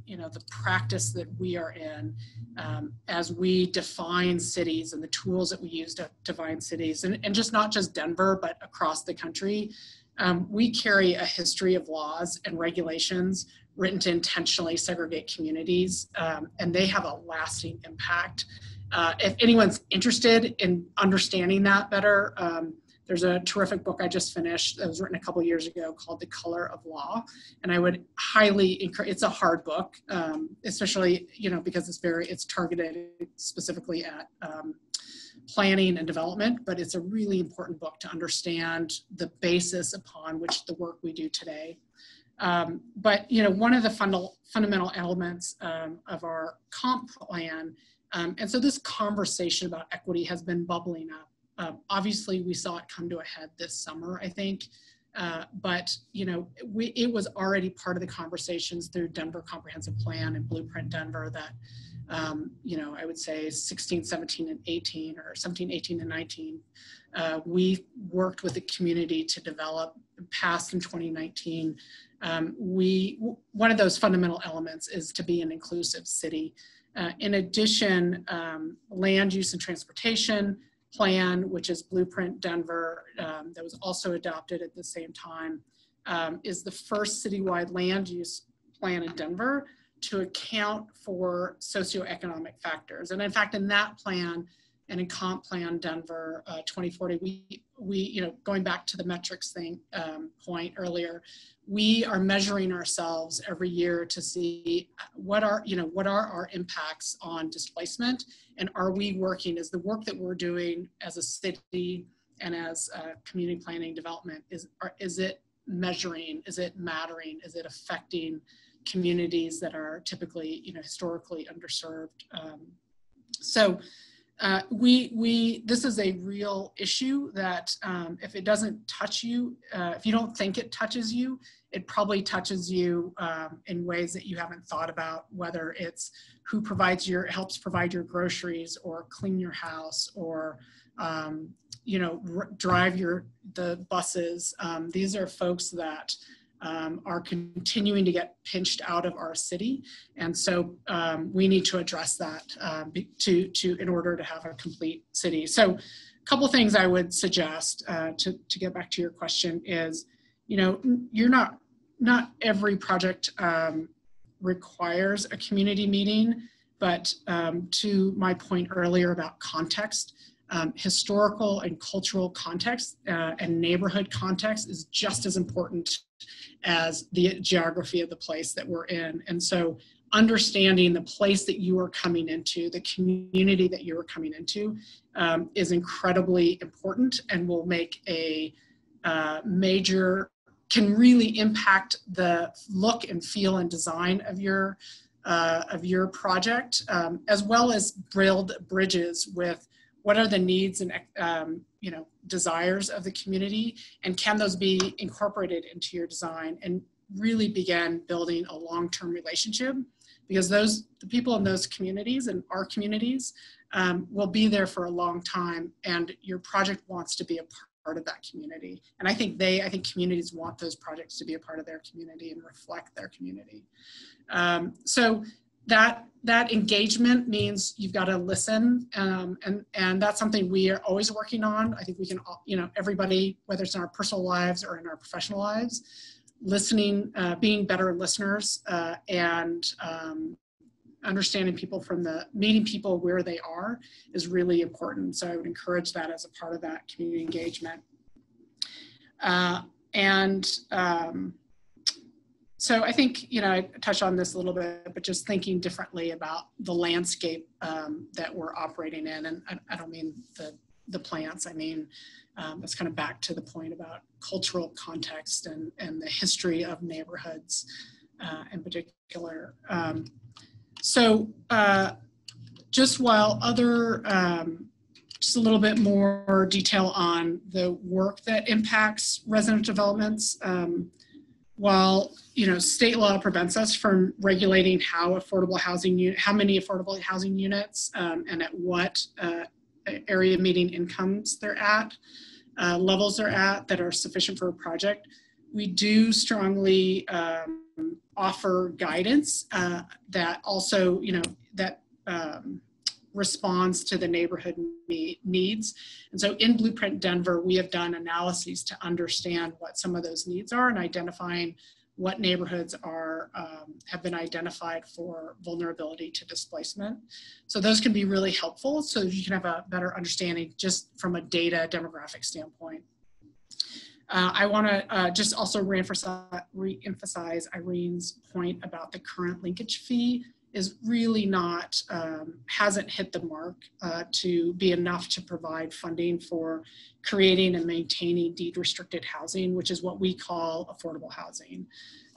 you know, the practice that we are in um, as we define cities and the tools that we use to define cities, and, and just not just Denver, but across the country, um, we carry a history of laws and regulations written to intentionally segregate communities, um, and they have a lasting impact uh, if anyone's interested in understanding that better, um, there's a terrific book I just finished that was written a couple years ago called The Color of Law, and I would highly encourage. It's a hard book, um, especially you know because it's very it's targeted specifically at um, planning and development, but it's a really important book to understand the basis upon which the work we do today. Um, but you know, one of the fundal, fundamental elements um, of our comp plan, um, and so this conversation about equity has been bubbling up. Uh, obviously, we saw it come to a head this summer, I think. Uh, but you know, we, it was already part of the conversations through Denver Comprehensive Plan and Blueprint Denver that um, you know, I would say 16, 17, and 18, or 17, 18, and 19. Uh, we worked with the community to develop, passed in 2019. Um, we, one of those fundamental elements is to be an inclusive city. Uh, in addition, um, land use and transportation plan, which is Blueprint Denver, um, that was also adopted at the same time, um, is the first citywide land use plan in Denver to account for socioeconomic factors. And in fact, in that plan and in Comp Plan Denver uh, 2040, we, we, you know, going back to the metrics thing um, point earlier, we are measuring ourselves every year to see what are, you know, what are our impacts on displacement and are we working, is the work that we're doing as a city and as uh, community planning development, is, are, is it measuring, is it mattering, is it affecting communities that are typically, you know, historically underserved. Um, so uh, we, we, this is a real issue that um, if it doesn't touch you, uh, if you don't think it touches you, it probably touches you um, in ways that you haven't thought about, whether it's who provides your, helps provide your groceries or clean your house or, um, you know, drive your, the buses. Um, these are folks that um, are continuing to get pinched out of our city. And so um, we need to address that um, to, to, in order to have a complete city. So a couple things I would suggest uh, to, to get back to your question is, you know, you're not, not every project um, requires a community meeting, but um, to my point earlier about context, um, historical and cultural context uh, and neighborhood context is just as important as the geography of the place that we're in. And so understanding the place that you are coming into, the community that you are coming into, um, is incredibly important and will make a uh, major, can really impact the look and feel and design of your uh, of your project, um, as well as build bridges with what are the needs and um, you know desires of the community? And can those be incorporated into your design and really begin building a long-term relationship? Because those the people in those communities and our communities um, will be there for a long time and your project wants to be a part of that community. And i think they i think communities want those projects to be a part of their community and reflect their community. Um, so that that engagement means you've got to listen um, and and that's something we are always working on. I think we can all, you know everybody whether it's in our personal lives or in our professional lives listening uh, being better listeners uh, and um, understanding people from the meeting people where they are is really important. So i would encourage that as a part of that community engagement. Uh, and um, so I think, you know, I touched on this a little bit, but just thinking differently about the landscape um, that we're operating in. And I, I, don't mean the, the plants, I mean, um, it's kind of back to the point about cultural context and, and the history of neighborhoods uh, in particular. Um, so uh, just while other, um, just a little bit more detail on the work that impacts resident developments. Um, while you know state law prevents us from regulating how affordable housing how many affordable housing units um, and at what uh, area median incomes they're at uh, levels they're at that are sufficient for a project we do strongly um, offer guidance uh, that also you know that um, responds to the neighborhood needs. And so in Blueprint Denver, we have done analyses to understand what some of those needs are and identifying what neighborhoods are um, have been identified for vulnerability to displacement. So those can be really helpful so you can have a better understanding just from a data demographic standpoint. Uh, I want to uh, just also reemphasize, re-emphasize Irene's point about the current linkage fee is really not, um, hasn't hit the mark uh, to be enough to provide funding for creating and maintaining deed restricted housing, which is what we call affordable housing.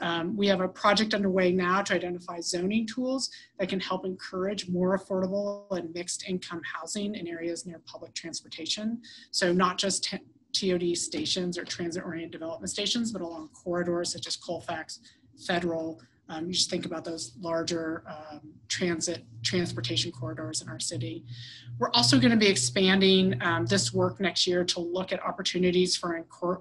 Um, we have a project underway now to identify zoning tools that can help encourage more affordable and mixed income housing in areas near public transportation. So not just TOD stations or transit oriented development stations, but along corridors such as Colfax, Federal, um, you just think about those larger um, transit transportation corridors in our city. We're also going to be expanding um, this work next year to look at opportunities for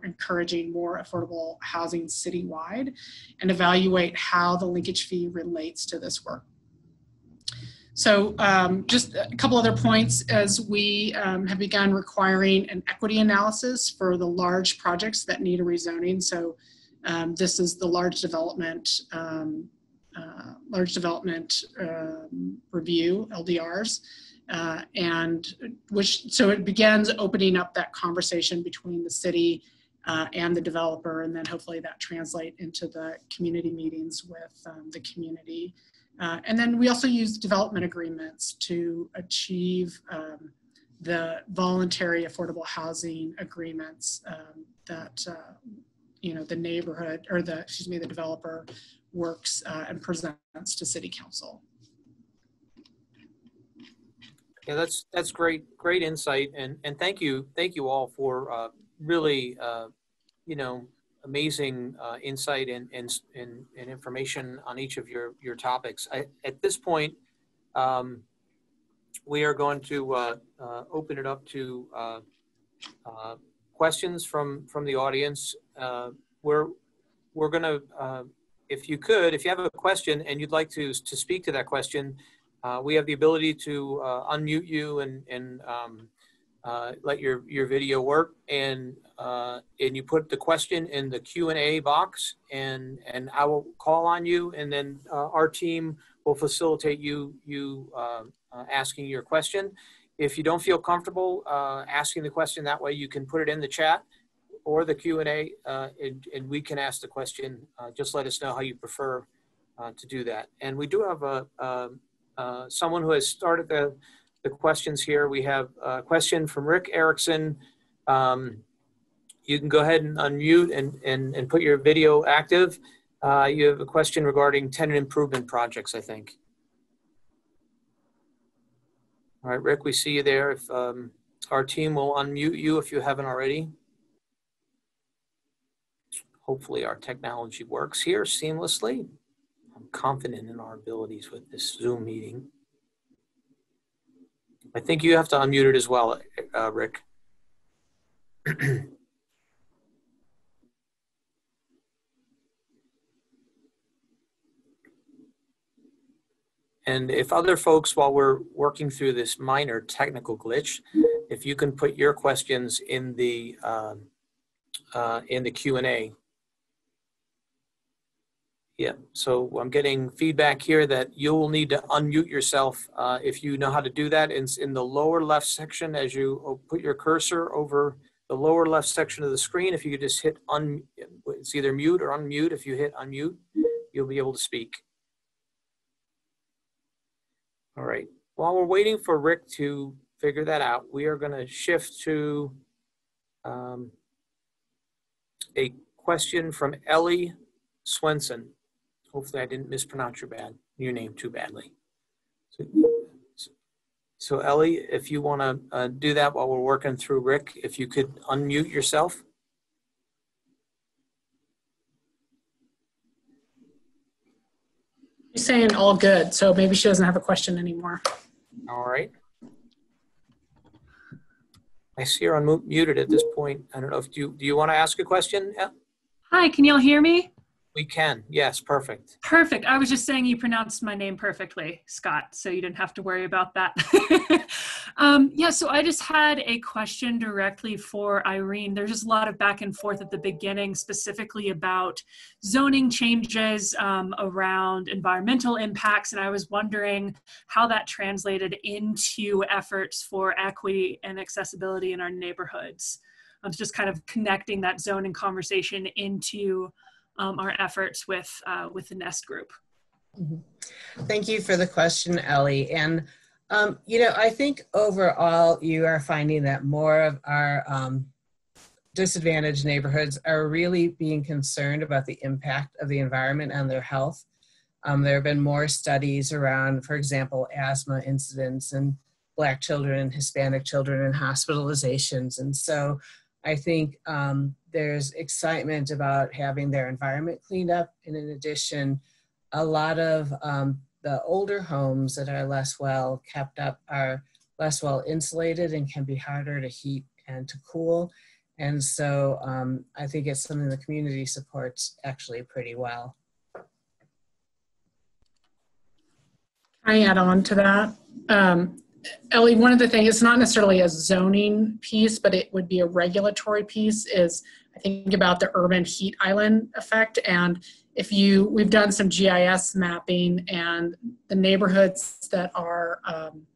encouraging more affordable housing citywide and evaluate how the linkage fee relates to this work. So um, just a couple other points as we um, have begun requiring an equity analysis for the large projects that need a rezoning. So um, this is the large development, um, uh, large development um, review, LDRs. Uh, and which, so it begins opening up that conversation between the city uh, and the developer, and then hopefully that translate into the community meetings with um, the community. Uh, and then we also use development agreements to achieve um, the voluntary affordable housing agreements um, that uh, you know the neighborhood or the excuse me the developer works uh, and presents to city council yeah that's that's great great insight and and thank you thank you all for uh, really uh, you know amazing uh, insight and, and, and, and, information on each of your, your topics. I, at this point, um, we are going to uh, uh, open it up to uh, uh, questions from from the audience. Uh, we're we're going to, uh, if you could, if you have a question and you'd like to to speak to that question, uh, we have the ability to uh, unmute you and and um, uh, let your your video work. And uh, and you put the question in the Q and A box and and I will call on you. And then our team will facilitate you you asking your question. If you don't feel comfortable asking the question that way, you can put it in the chat or the Q&A uh, and, and, we can ask the question. Uh, just let us know how you prefer uh, to do that. And we do have a, um, uh, someone who has started the, the questions here. We have a question from Rick Erickson. Um, you can go ahead and unmute and, and, and put your video active. Uh, you have a question regarding tenant improvement projects, I think. All right, Rick, we see you there. If um, our team will unmute you if you haven't already. Hopefully our technology works here seamlessly. I'm confident in our abilities with this Zoom meeting. I think you have to unmute it as well, uh, Rick. And if other folks, while we're working through this minor technical glitch, if you can put your questions in the um, uh, in the Q and A. Yeah, so I'm getting feedback here that you'll need to unmute yourself uh, if you know how to do that. It's in the lower left section as you put your cursor over the lower left section of the screen. If you could just hit un, it's either mute or unmute. If you hit unmute, you'll be able to speak. All right. While we're waiting for Rick to figure that out, we are going to shift to um, a question from Ellie Swenson. Hopefully I didn't mispronounce your bad your name too badly. So, so Ellie, if you want to uh, do that while we're working through Rick, if you could unmute yourself. She's saying all good, so maybe she doesn't have a question anymore. All right. I see her unmuted at this point. I don't know if do you, do you want to ask a question? Yeah. Hi, can y'all hear me? We can. Yes, perfect. Perfect. I was just saying you pronounced my name perfectly, Scott, so you didn't have to worry about that. um, yeah, so I just had a question directly for Irene. There's just a lot of back and forth at the beginning, specifically about zoning changes um, around environmental impacts, and I was wondering how that translated into efforts for equity and accessibility in our neighborhoods. Um, just kind of connecting that zoning conversation into um, our efforts with uh, with the Nest group. Mm-hmm. Thank you for the question, Ellie. And um, you know, I think overall you are finding that more of our um, disadvantaged neighborhoods are really being concerned about the impact of the environment on their health. Um, there have been more studies around, for example, asthma incidents and Black children and Hispanic children and hospitalizations. And so I think um, there's excitement about having their environment cleaned up. And in addition, a lot of um, the older homes that are less well kept up are less well insulated and can be harder to heat and to cool. And so um, I think it's something the community supports actually pretty well. I add on to that. Um, Ellie, one of the things, it's not necessarily a zoning piece, but it would be a regulatory piece, is I think about the urban heat island effect. And if you, we've done some GIS mapping, and the neighborhoods that are um,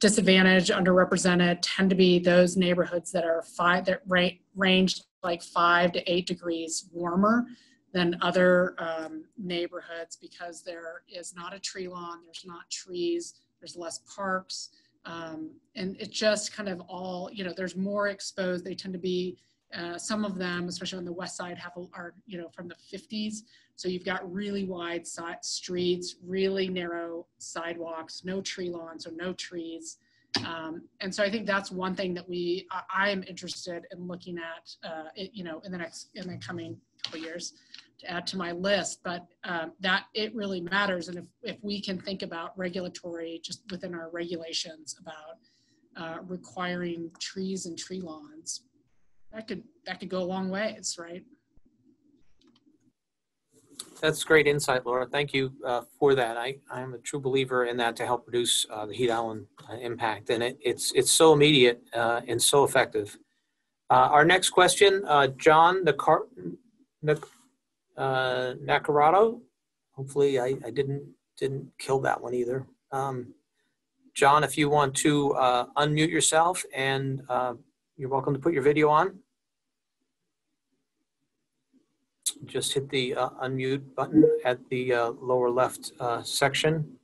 disadvantaged, underrepresented, tend to be those neighborhoods that are five, that ra- range like five to eight degrees warmer than other um, neighborhoods because there is not a tree lawn, there's not trees, there's less parks. Um, and it just kind of all, you know, there's more exposed. They tend to be, uh, some of them, especially on the west side, have are, you know, from the 50s. So you've got really wide side streets, really narrow sidewalks, no tree lawns, so no trees. Um, and so I think that's one thing that we, I am interested in looking at, uh, it, you know, in the next, in the coming couple years to add to my list, but um, that it really matters. And if, if we can think about regulatory, just within our regulations about uh, requiring trees and tree lawns, that could that could go a long ways, right? That's great insight, Laura. Thank you uh, for that. I, I'm a true believer in that to help reduce uh, the heat island uh, impact, and it, it's it's so immediate uh, and so effective. Uh, our next question, uh, John Nicar- Nic-. Hopefully, I, I didn't didn't kill that one either. Um, John, if you want to unmute yourself, and you're welcome to put your video on. Just hit the uh, unmute button at the uh, lower left uh, section.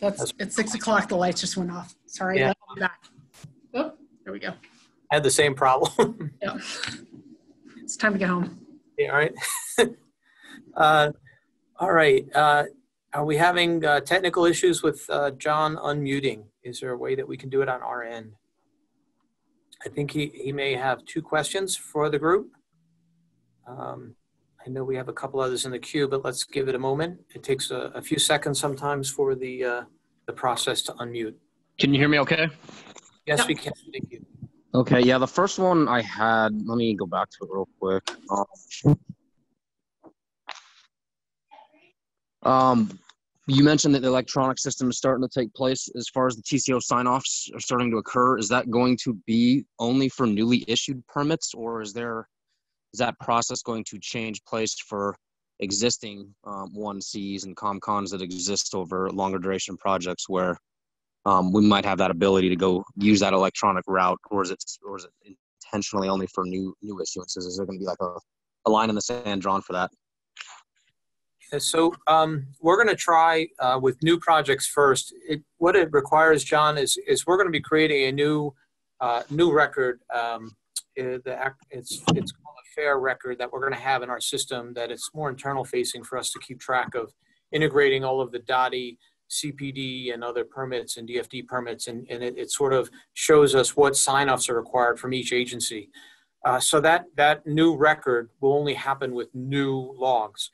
That's it's six o'clock. The lights just went off. Sorry, Yeah. I'm back. Oh, there we go. I Had the same problem. Yeah, it's time to get home. Yeah, all right. uh, all right. Are we having uh, technical issues with uh, John unmuting? Is there a way that we can do it on our end? I think he, he may have two questions for the group. Um, I know we have a couple others in the queue, but let's give it a moment. It takes a, a few seconds sometimes for the, uh, the process to unmute. Can you hear me okay? Yes, Yep. we can. Thank you. Okay, yeah, the first one I had, let me go back to it real quick. Um, Um, you mentioned that the electronic system is starting to take place as far as the TCO sign-offs are starting to occur. Is that going to be only for newly issued permits or is there, is that process going to change place for existing um, 1Cs and ComCons that exist over longer duration projects where um, we might have that ability to go use that electronic route, or is it or is it intentionally only for new new issuances? Is there going to be like a, a line in the sand drawn for that? Uh, So um, we're going to try uh, with new projects first. It, what it requires, John, is is we're going to be creating a new uh, new record. Um, uh, the it's it's called a fair record that we're going to have in our system. That it's more internal facing for us to keep track of integrating all of the DOTI, CPD, and other permits and DFD permits, and, and it, it sort of shows us what sign-offs are required from each agency. Uh, so that that new record will only happen with new logs.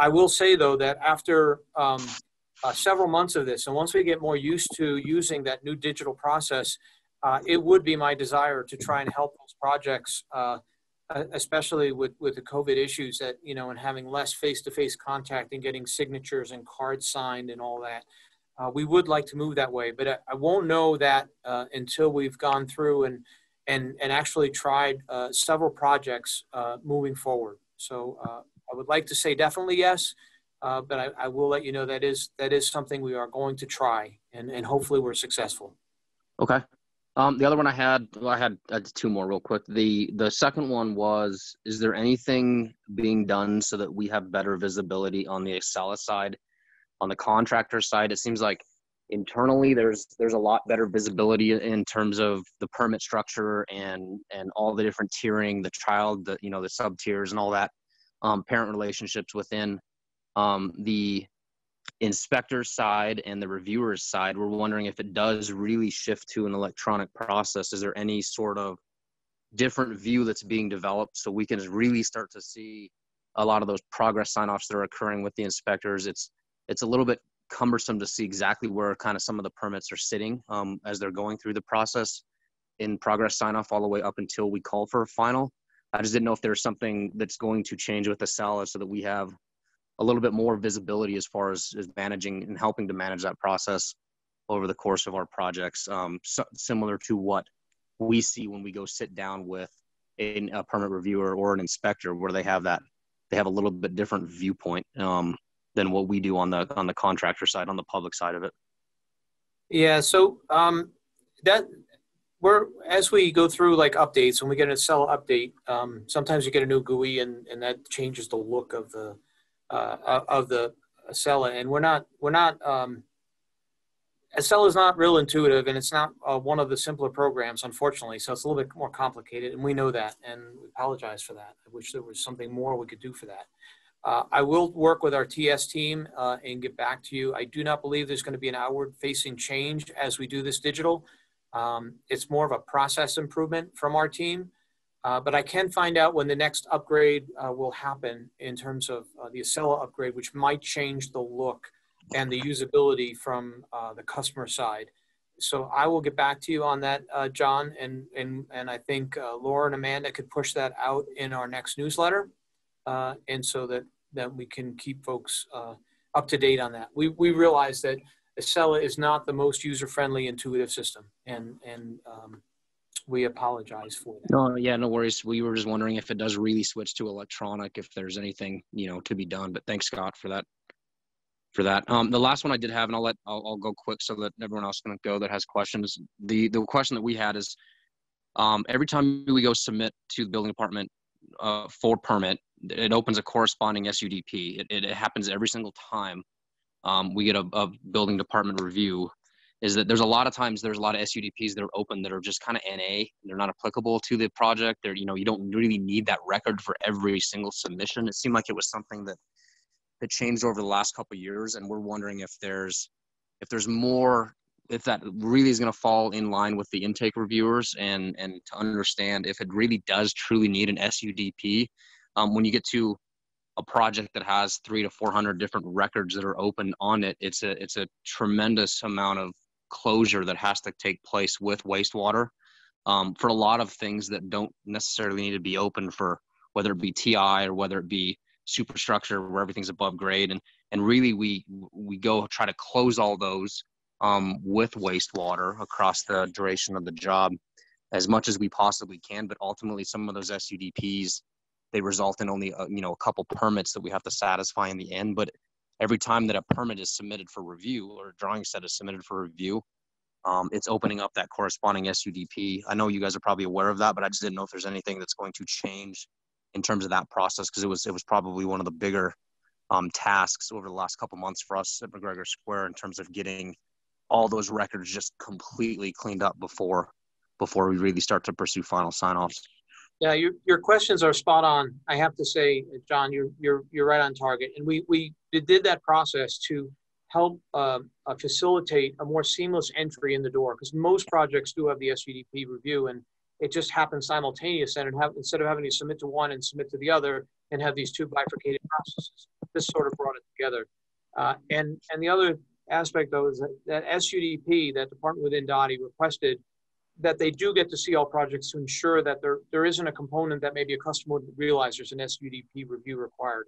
I will say though that after um, uh, several months of this, and once we get more used to using that new digital process, uh, it would be my desire to try and help those projects, uh, especially with, with the COVID issues that, you know, and having less face-to-face contact and getting signatures and cards signed and all that. Uh, we would like to move that way, but I, I won't know that uh, until we've gone through and, and, and actually tried uh, several projects moving forward. So I would like to say definitely yes, uh, but I, I will let you know that is, that is something we are going to try and, and hopefully we're successful. Okay. Um, the other one I had, well, I had, two more real quick. The the second one was: Is there anything being done so that we have better visibility on the Accela side? On the contractor side, it seems like internally there's there's a lot better visibility in terms of the permit structure and and all the different tiering, the child, the you know the sub tiers and all that, um, parent relationships within um, the inspector side and the reviewer's side, we're wondering if it does really shift to an electronic process. Is there any sort of different view that's being developed so we can really start to see a lot of those progress sign-offs that are occurring with the inspectors? It's it's a little bit cumbersome to see exactly where kind of some of the permits are sitting um, as they're going through the process in progress sign-off all the way up until we call for a final. I just didn't know if there's something that's going to change with the Accela so that we have a little bit more visibility as far as, as managing and helping to manage that process over the course of our projects, um, so, similar to what we see when we go sit down with a, a, permit reviewer or an inspector, where they have that they have a little bit different viewpoint um, than what we do on the on the contractor side, on the public side of it. Yeah, so um, that we're as we go through like updates, when we get Accela update, um, sometimes you get a new GUI and, and that changes the look of the uh, of the Accela, and we're not we're not um, Accela is not real intuitive, and it's not uh, one of the simpler programs, unfortunately. So it's a little bit more complicated, and we know that, and we apologize for that. I wish there was something more we could do for that. Uh, I will work with our TS team uh, and get back to you. I do not believe there's going to be an outward-facing change as we do this digital. Um, it's more of a process improvement from our team. Uh, but I can find out when the next upgrade uh, will happen in terms of uh, the Accela upgrade, which might change the look and the usability from uh, the customer side. So I will get back to you on that, uh, John, and and and I think uh, Laura and Amanda could push that out in our next newsletter, and so that that we can keep folks up to date on that. We we realize that Accela is not the most user friendly, intuitive system, and and um, we apologize for that. No, yeah, no worries. We were just wondering if it does really switch to electronic, if there's anything you know to be done. But thanks, Scott, for that. For that, um, the last one I did have, and I'll let I'll, I'll go quick so that everyone else can go that has questions. The the question that we had is, um, every time we go submit to the building department uh, for permit, it opens a corresponding SUDP. It, it, it happens every single time um, we get a, a building department review is that there's a lot of times there's a lot of SUDPs that are open that are just kind of NA. They're not applicable to the project. They're, you know, you don't really need that record for every single submission. It seemed like it was something that that changed over the last couple years, and we're wondering if there's if there's more if that really is going to fall in line with the intake reviewers and and to understand if it really does truly need an SUDP um, when you get to a project that has three to 400 different records that are open on it it's a it's a tremendous amount of closure that has to take place with wastewater um, for a lot of things that don't necessarily need to be open for whether it be TI or whether it be superstructure where everything's above grade. And and really we we go try to close all those um, with wastewater across the duration of the job as much as we possibly can but ultimately some of those SUDPs they result in only a, you know a couple permits that we have to satisfy in the end but every time that a permit is submitted for review or a drawing set is submitted for review, um, it's opening up that corresponding SUDP. I know you guys are probably aware of that, but I just didn't know if there's anything that's going to change in terms of that process because it was it was probably one of the bigger um, tasks over the last couple months for us at McGregor Square in terms of getting all those records just completely cleaned up before before we really start to pursue final sign-offs. Yeah, your, your questions are spot on. I have to say, John, you're you're you're right on target. And we we did that process to help uh, uh, facilitate a more seamless entry in the door because most projects do have the SUDP review and it just happens simultaneous and have, instead of having to submit to one and submit to the other and have these two bifurcated processes, this sort of brought it together. Uh, and and the other aspect though is that, that SUDP, that department within DOTI requested that they do get to see all projects to ensure that there, there isn't a component that maybe a customer would realize there's an SUDP review required.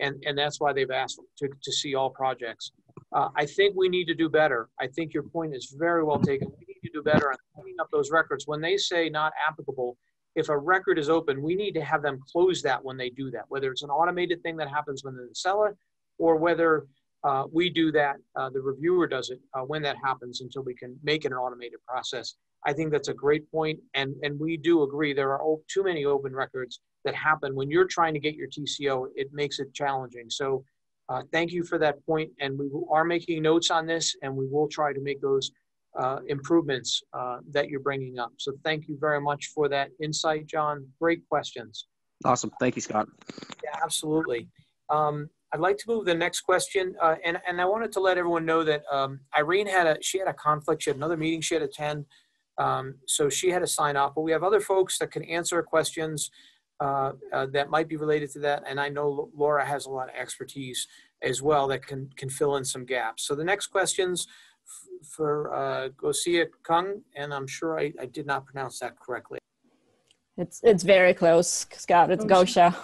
And, and that's why they've asked to, to see all projects. Uh, I think we need to do better. I think your point is very well taken. We need to do better on cleaning up those records. When they say not applicable, if a record is open, we need to have them close that when they do that, whether it's an automated thing that happens when they sell it or whether uh, we do that, uh, the reviewer does it uh, when that happens until we can make it an automated process. I think that's a great point, and and we do agree there are too many open records that happen when you're trying to get your TCO. It makes it challenging. So, uh, thank you for that point, and we are making notes on this, and we will try to make those uh, improvements uh, that you're bringing up. So, thank you very much for that insight, John. Great questions. Awesome. Thank you, Scott. Yeah, absolutely. Um, I'd like to move to the next question, uh, and and I wanted to let everyone know that um, Irene had a she had a conflict. She had another meeting she had to attend, um, so she had to sign off. But we have other folks that can answer questions uh, uh, that might be related to that, and I know Laura has a lot of expertise as well that can can fill in some gaps. So the next questions f- for uh, Gosia Kung, and I'm sure I, I did not pronounce that correctly. It's it's very close, Scott. It's Gosha. Gosha.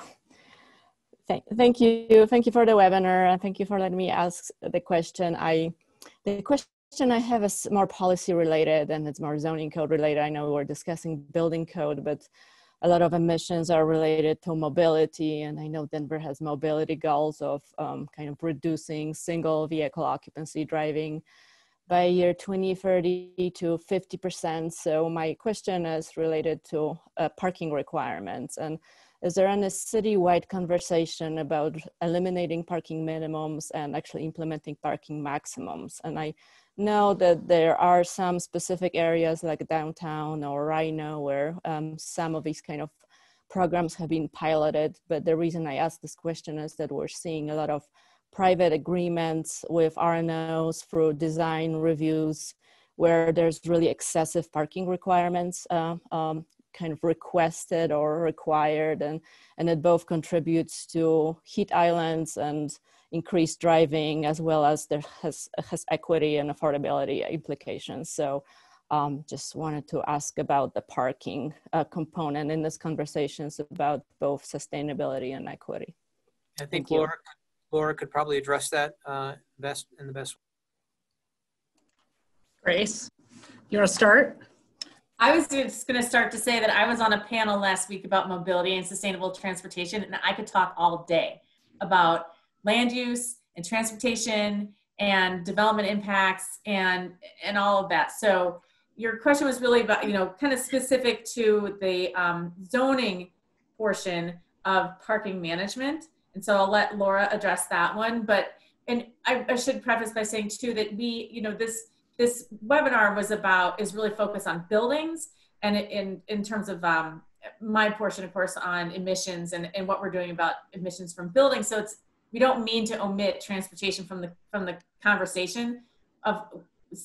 Thank, thank you, thank you for the webinar, and thank you for letting me ask the question. I, the question I have is more policy related, and it's more zoning code related. I know we're discussing building code, but a lot of emissions are related to mobility, and I know Denver has mobility goals of um, kind of reducing single vehicle occupancy driving by year 2030 to 50%. So my question is related to uh, parking requirements. And is there any citywide conversation about eliminating parking minimums and actually implementing parking maximums? And I know that there are some specific areas like downtown or RiNo where um, some of these kind of programs have been piloted. But the reason I ask this question is that we're seeing a lot of private agreements with RNOs through design reviews where there's really excessive parking requirements uh, um, kind of requested or required and, and it both contributes to heat islands and increased driving as well as there has, has equity and affordability implications. So um, just wanted to ask about the parking uh, component in this conversations about both sustainability and equity. I think Thank you. Laura Laura could probably address that uh, best in the best. Way. Grace, you want to start? I was just going to start to say that I was on a panel last week about mobility and sustainable transportation, and I could talk all day about land use and transportation and development impacts and and all of that. So your question was really about you know kind of specific to the um, zoning portion of parking management, and so I'll let Laura address that one. But and I, I should preface by saying too that we you know this this webinar was about is really focused on buildings and in in terms of um, my portion of course on emissions and, and what we're doing about emissions from buildings so it's we don't mean to omit transportation from the from the conversation of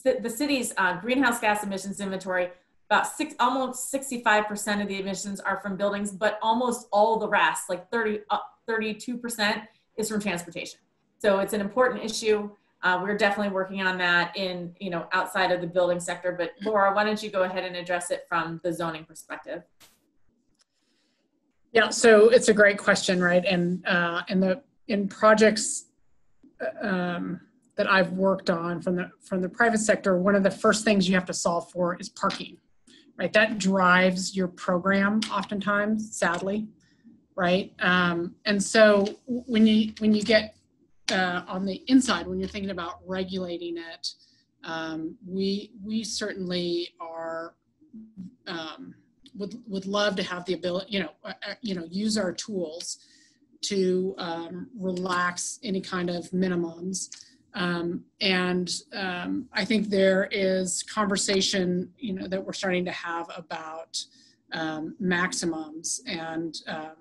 the city's uh, greenhouse gas emissions inventory about six almost 65% of the emissions are from buildings but almost all the rest like 30 uh, 32% is from transportation so it's an important issue uh, we're definitely working on that in, you know, outside of the building sector. But Laura, why don't you go ahead and address it from the zoning perspective? Yeah, so it's a great question, right? And uh, in the in projects um, that I've worked on from the from the private sector, one of the first things you have to solve for is parking, right? That drives your program oftentimes, sadly, right? Um, and so when you when you get uh, on the inside, when you're thinking about regulating it, um, we we certainly are um, would would love to have the ability, you know, uh, uh, you know, use our tools to um, relax any kind of minimums. Um, and um, I think there is conversation, you know, that we're starting to have about um, maximums and um,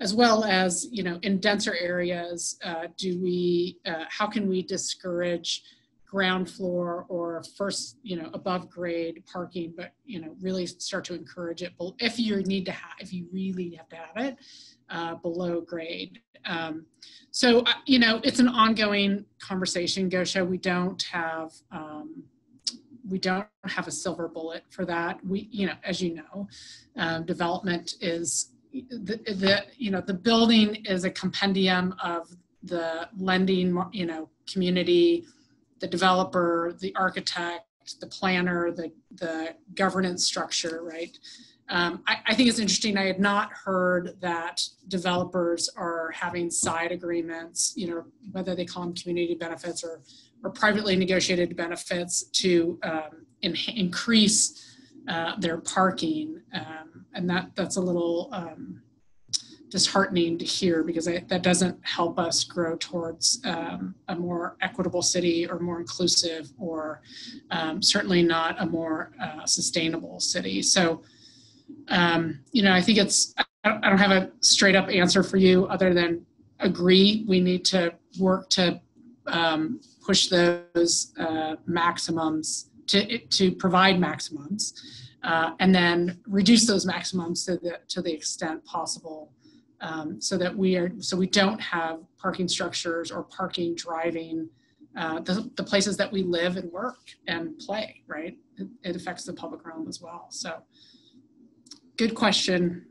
as well as, you know, in denser areas, uh, do we, uh, how can we discourage ground floor or first, you know, above grade parking, but, you know, really start to encourage it if you need to have, if you really have to have it uh, below grade. Um, so, uh, you know, it's an ongoing conversation, Gosha. We don't have, um, we don't have a silver bullet for that. We, you know, as you know, um, development is the, the, you know, the building is a compendium of the lending, you know, community, the developer, the architect, the planner, the, the governance structure, right? Um, I, I, think it's interesting. I had not heard that developers are having side agreements, you know, whether they call them community benefits or, or privately negotiated benefits to um, in, increase uh, their parking. Um, and that, that's a little um, disheartening to hear because I, that doesn't help us grow towards um, a more equitable city or more inclusive or um, certainly not a more uh, sustainable city. So, um, you know, I think it's, I don't have a straight up answer for you other than agree we need to work to um, push those uh, maximums to, to provide maximums uh, and then reduce those maximums to the, to the extent possible um, so that we are, so we don't have parking structures or parking driving uh, the, the places that we live and work and play, right? It, it affects the public realm as well. So good question.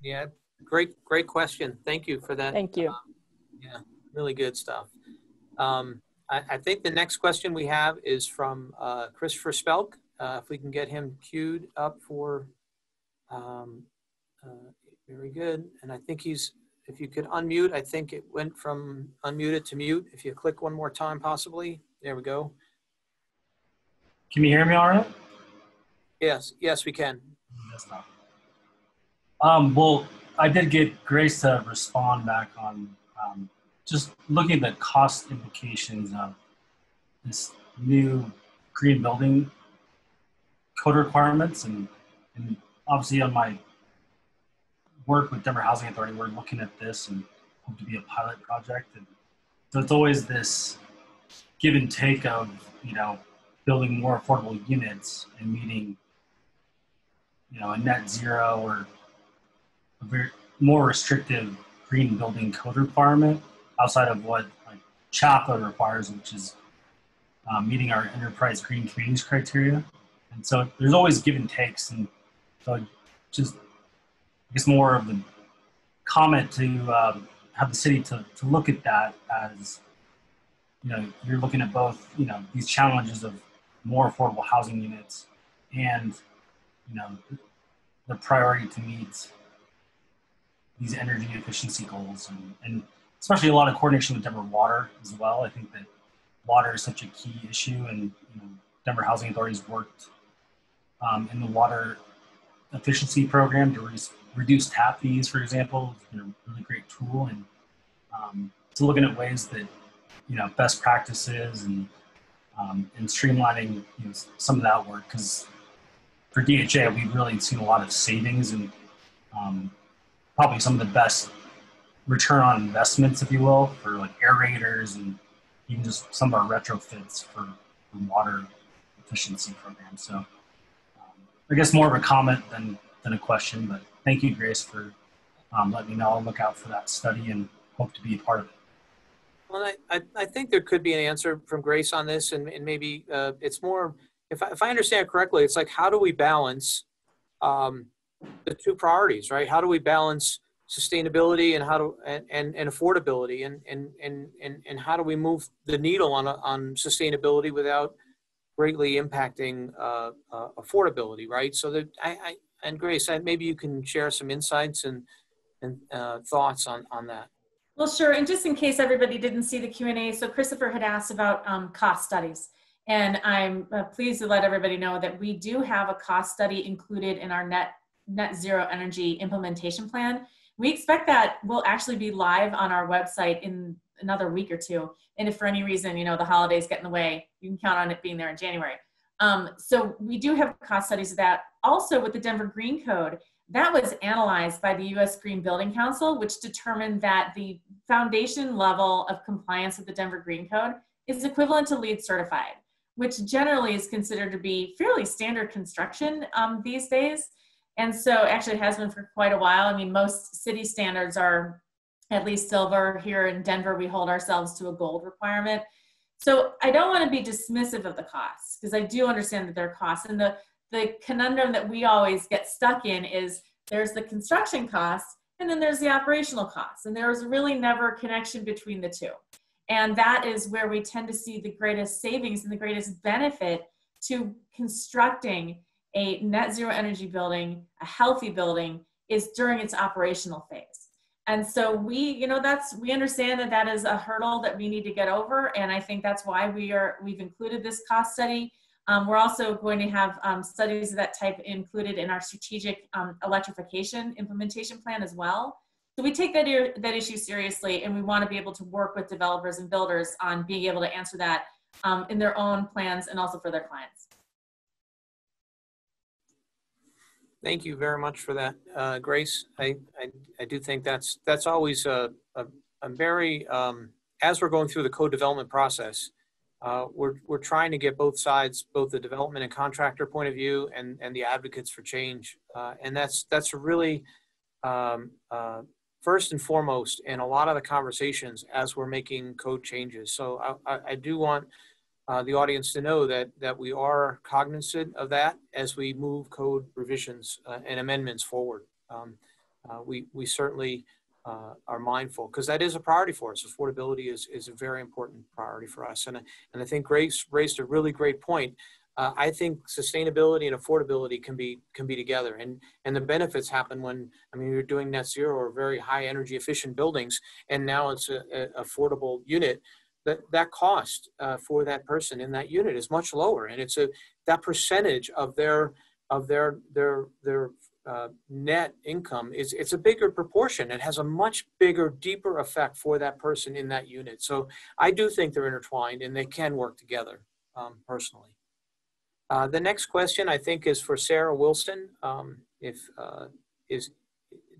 Yeah, great, great question. Thank you for that. Thank you. Um, yeah, really good stuff. Um, I, I, think the next question we have is from uh, Christopher Spelk. Uh, if we can get him queued up for, um, uh, very good. And I think he's, if you could unmute, I think it went from unmuted to mute. If you click one more time, possibly. There we go. Can you hear me all right? Yes, yes, we can. Um, well, I did get Grace to respond back on um, just looking at the cost implications of this new green building code requirements and, and obviously on my work with Denver Housing Authority, we're looking at this and hope to be a pilot project. And so it's always this give and take of, you know, building more affordable units and meeting, you know, a net zero or very more restrictive green building code requirement outside of what like CHFA requires, which is um, meeting our enterprise green communities criteria. And so there's always give and takes. And so just, I guess, more of the comment to um, have the city to, to look at that as, you know, you're looking at both, you know, these challenges of more affordable housing units and, you know, the priority to meet these energy efficiency goals and, and especially a lot of coordination with Denver Water as well. I think that water is such a key issue and you know, Denver Housing Authority's worked um, in the water efficiency program to re- reduce tap fees, for example. It's been a really great tool and um, to looking at ways that, you know, best practices and, um, and streamlining you know, some of that work because for DHA, we've really seen a lot of savings and um, probably some of the best return on investments, if you will, for like aerators and even just some of our retrofits for, for water efficiency programs. So um, I guess more of a comment than, than a question, but thank you, Grace, for um, letting me know. I'll look out for that study and hope to be a part of it. Well, I, I, think there could be an answer from Grace on this, and, and maybe uh, it's more, if I, if I understand correctly, it's like how do we balance um, the two priorities, right? How do we balance sustainability and how to and, and, and affordability and, and and and and how do we move the needle on on sustainability without greatly impacting uh, uh, affordability, right? So that I, I and Grace, I, maybe you can share some insights and and uh, thoughts on on that. Well, sure. And just in case everybody didn't see the Q and A, so Christopher had asked about um, cost studies. And I'm uh, pleased to let everybody know that we do have a cost study included in our net net zero energy implementation plan. We expect that will actually be live on our website in another week or two. And if for any reason, you know, the holidays get in the way, you can count on it being there in January. Um, so we do have cost studies of that. Also with the Denver Green Code, that was analyzed by the US Green Building Council, which determined that the foundation level of compliance with the Denver Green Code is equivalent to LEED certified, which generally is considered to be fairly standard construction um, these days. And so actually it has been for quite a while. I mean, most city standards are at least silver. Here in Denver, we hold ourselves to a gold requirement. So I don't want to be dismissive of the costs because I do understand that there are costs. And the, the conundrum that we always get stuck in is there's the construction costs and then there's the operational costs. And there's really never a connection between the two. And that is where we tend to see the greatest savings and the greatest benefit to constructing a net zero energy building, a healthy building, is during its operational phase. And so we, you know, that's we understand that that is a hurdle that we need to get over, and I think that's why we are we've included this cost study. Um, we're also going to have um, studies of that type included in our strategic um, electrification implementation plan as well. So we take that, that issue seriously and we want to be able to work with developers and builders on being able to answer that um, in their own plans and also for their clients. Thank you very much for that, uh, Grace. I, I, I, do think that's that's always a, a, a very, um, as we're going through the co-development process, uh, we're, we're trying to get both sides, both the development and contractor point of view and, and the advocates for change. Uh, and that's, that's really um, uh, first and foremost in a lot of the conversations as we're making code changes. So I, I, I do want uh, the audience to know that that we are cognizant of that as we move code revisions uh, and amendments forward. Um, uh, we we certainly uh, are mindful because that is a priority for us. Affordability is is a very important priority for us, and and I think Grace raised a really great point. Uh, I think sustainability and affordability can be can be together, and and the benefits happen when I mean you're doing net zero or very high energy efficient buildings, and now it's a, a affordable unit that that cost uh, for that person in that unit is much lower, and it's a that percentage of their of their their their uh, net income is it's a bigger proportion. It has a much bigger, deeper effect for that person in that unit. So I do think they're intertwined and they can work together. Um, personally, uh, the next question I think is for Sarah Wilson. Um, if uh, is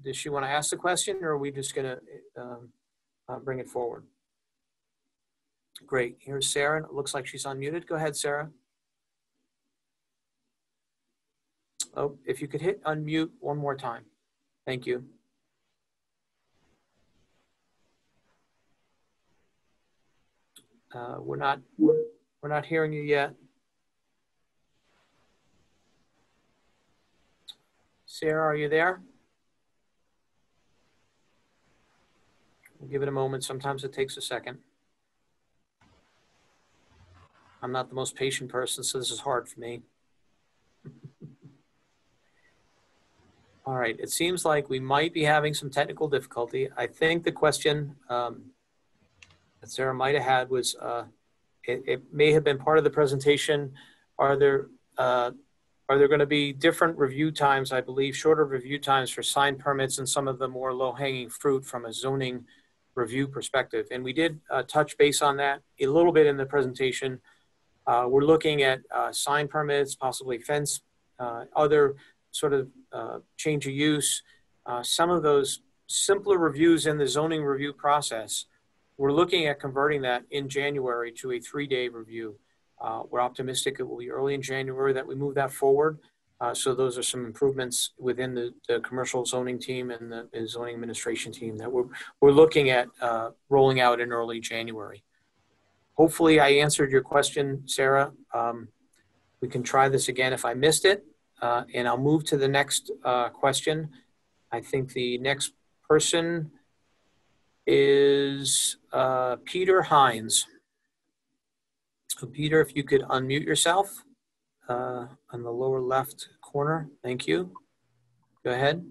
does she want to ask the question, or are we just going to um, uh, bring it forward? Great. Here's Sarah. It looks like she's unmuted. Go ahead, Sarah. Oh, if you could hit unmute one more time. Thank you. Uh, we're not we're not hearing you yet. Sarah, are you there? We'll give it a moment. Sometimes it takes a second. I'm not the most patient person, so this is hard for me. All right, it seems like we might be having some technical difficulty. I think the question um, that Sarah might have had was, uh, it, it, may have been part of the presentation. Are there uh, are there going to be different review times? I believe shorter review times for sign permits and some of the more low hanging fruit from a zoning review perspective. And we did uh, touch base on that a little bit in the presentation. Uh, we're looking at uh, sign permits, possibly fence, uh, other sort of uh, change of use. Uh, some of those simpler reviews in the zoning review process, we're looking at converting that in January to a three-day review. Uh, we're optimistic it will be early in January that we move that forward. so those are some improvements within the, the commercial zoning team and the, the, zoning administration team that we're, we're looking at rolling out in early January hopefully I answered your question, Sarah. Um, we can try this again if I missed it. Uh, and I'll move to the next uh, question. I think the next person is uh, Peter Hines. So Peter, if you could unmute yourself uh, on the lower left corner. Thank you. Go ahead.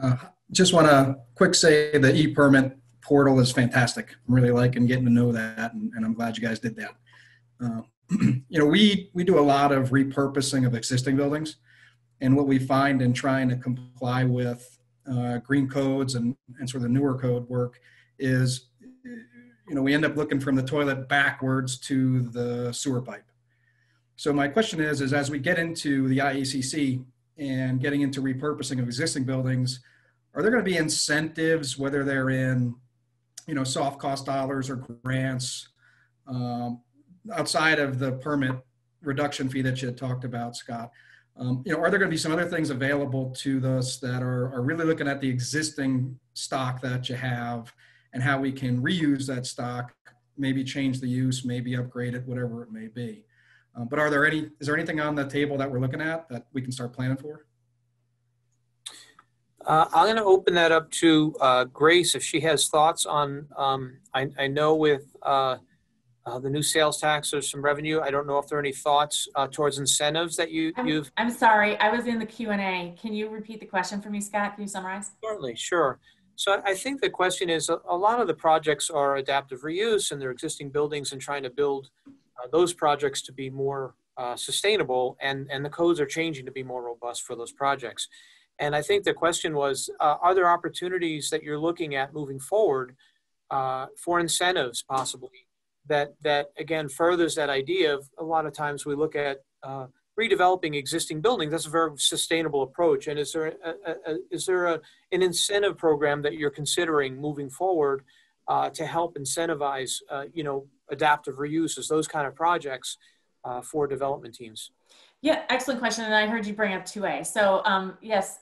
Uh, just want to quick say the e-permit portal is fantastic. I'm really liking getting to know that, and, and I'm glad you guys did that. Uh, you know, we we do a lot of repurposing of existing buildings, and what we find in trying to comply with uh, green codes and, and sort of the newer code work is, you know, we end up looking from the toilet backwards to the sewer pipe. So my question is, is as we get into the IECC and getting into repurposing of existing buildings, are there going to be incentives, whether they're in you know, soft cost dollars or grants um, outside of the permit reduction fee that you had talked about, Scott. Um, you know, are there going to be some other things available to us that are, are really looking at the existing stock that you have and how we can reuse that stock maybe change the use, maybe upgrade it, whatever it may be. Um, but are there any, is there anything on the table that we're looking at that we can start planning for? Uh, I'm going to open that up to uh, Grace if she has thoughts on. Um, I, I know with uh, uh, the new sales tax, there's some revenue. I don't know if there are any thoughts uh, towards incentives that you I'm, you've I'm sorry, I was in the Q and A. Can you repeat the question for me, Scott? Can you summarize? Certainly, sure. So I- think the question is, a a lot of the projects are adaptive reuse and they're existing buildings and trying to build uh, those projects to be more uh, sustainable and, and the codes are changing to be more robust for those projects. And I think the question was, uh, are there opportunities that you're looking at moving forward uh, for incentives possibly that, that again furthers that idea of a lot of times we look at uh, redeveloping existing buildings. That's a very sustainable approach. And is there, a, a, a, is there an incentive program that you're considering moving forward uh, to help incentivize, uh, you know, adaptive reuses, those kind of projects uh, for development teams? Yeah, excellent question. And I heard you bring up 2A. So um, yes,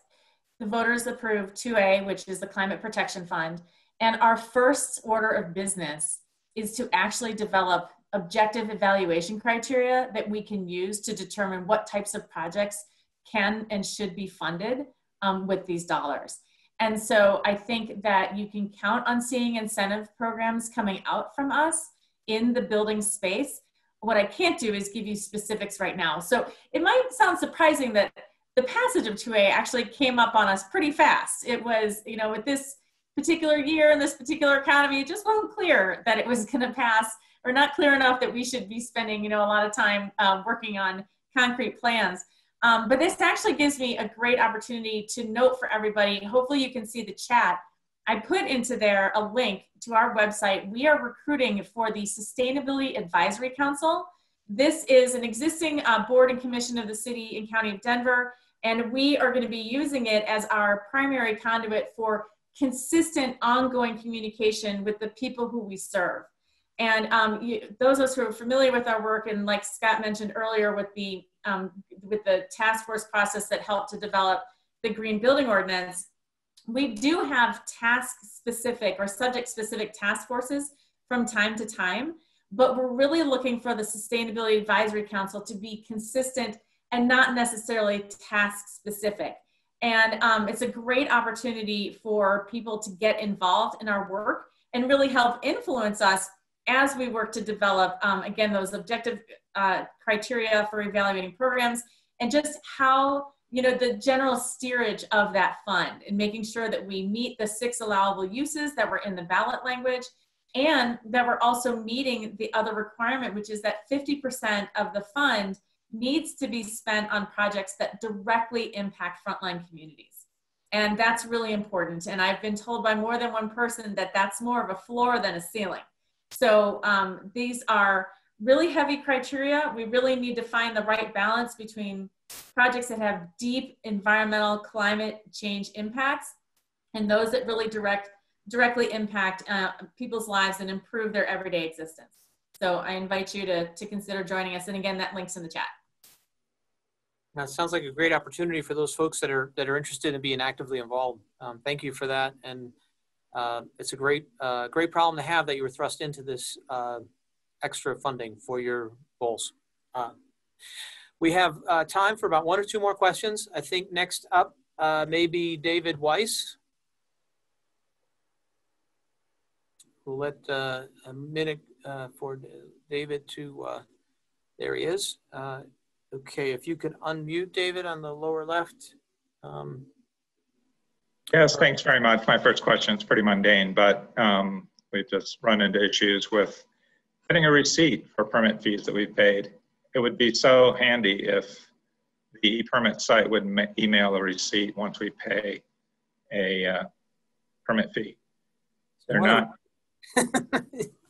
the voters approved 2A, which is the Climate Protection Fund. And our first order of business is to actually develop objective evaluation criteria that we can use to determine what types of projects can and should be funded um, with these dollars. And so I think that you can count on seeing incentive programs coming out from us in the building space. What I can't do is give you specifics right now. So it might sound surprising that the passage of 2A actually came up on us pretty fast. It was, you know, with this particular year and this particular economy, it just wasn't clear that it was going to pass or not clear enough that we should be spending, you know, a lot of time um, working on concrete plans. Um, but this actually gives me a great opportunity to note for everybody, hopefully you can see the chat. I put into there a link to our website. We are recruiting for the Sustainability Advisory Council. This is an existing uh, board and commission of the city and county of Denver, and we are going to be using it as our primary conduit for consistent ongoing communication with the people who we serve. And um, you, those of us who are familiar with our work, and like Scott mentioned earlier, with the um, with the task force process that helped to develop the green building ordinance, we do have task specific or subject specific task forces from time to time, but we're really looking for the Sustainability Advisory Council to be consistent and not necessarily task specific. And um, it's a great opportunity for people to get involved in our work and really help influence us as we work to develop, um, again, those objective uh, criteria for evaluating programs and just how, you know, the general steerage of that fund and making sure that we meet the six allowable uses that were in the ballot language and that we're also meeting the other requirement, which is that 50% of the fund needs to be spent on projects that directly impact frontline communities. And that's really important. And I've been told by more than one person that that's more of a floor than a ceiling. So um, these are really heavy criteria. We really need to find the right balance between projects that have deep environmental climate change impacts and those that really direct directly impact uh, people's lives and improve their everyday existence. So I invite you to, to consider joining us. And again, that link's in the chat. That sounds like a great opportunity for those folks that are that are interested in being actively involved. Um, thank you for that, and uh, it's a great uh, great problem to have that you were thrust into this uh, extra funding for your goals. Uh, we have uh, time for about one or two more questions. I think next up uh, may be David Weiss. We'll let a minute for David to. there he is. Okay, if you could unmute David on the lower left. Um, yes, thanks very much. My first question is pretty mundane, but um, we've just run into issues with getting a receipt for permit fees that we've paid. It would be so handy if the permit site would email a receipt once we pay a uh, permit fee. They're not.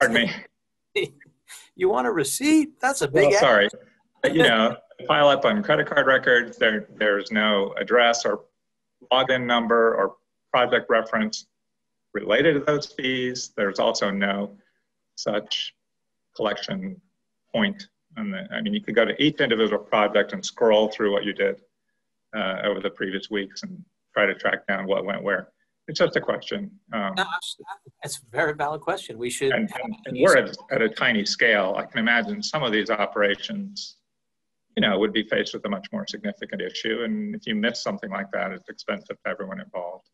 Pardon me. You want a receipt? That's a big. Well, sorry, you know, pile up on credit card records. There, there's no address or login number or project reference related to those fees. There's also no such collection point. And I mean, you could go to each individual project and scroll through what you did uh, over the previous weeks and try to track down what went where. it's just a question. Um, No, that's that's a very valid question. We should. and, and, and we're at, at a tiny scale. I can imagine some of these operations, you know, would be faced with a much more significant issue. And if you miss something like that, it's expensive to everyone involved.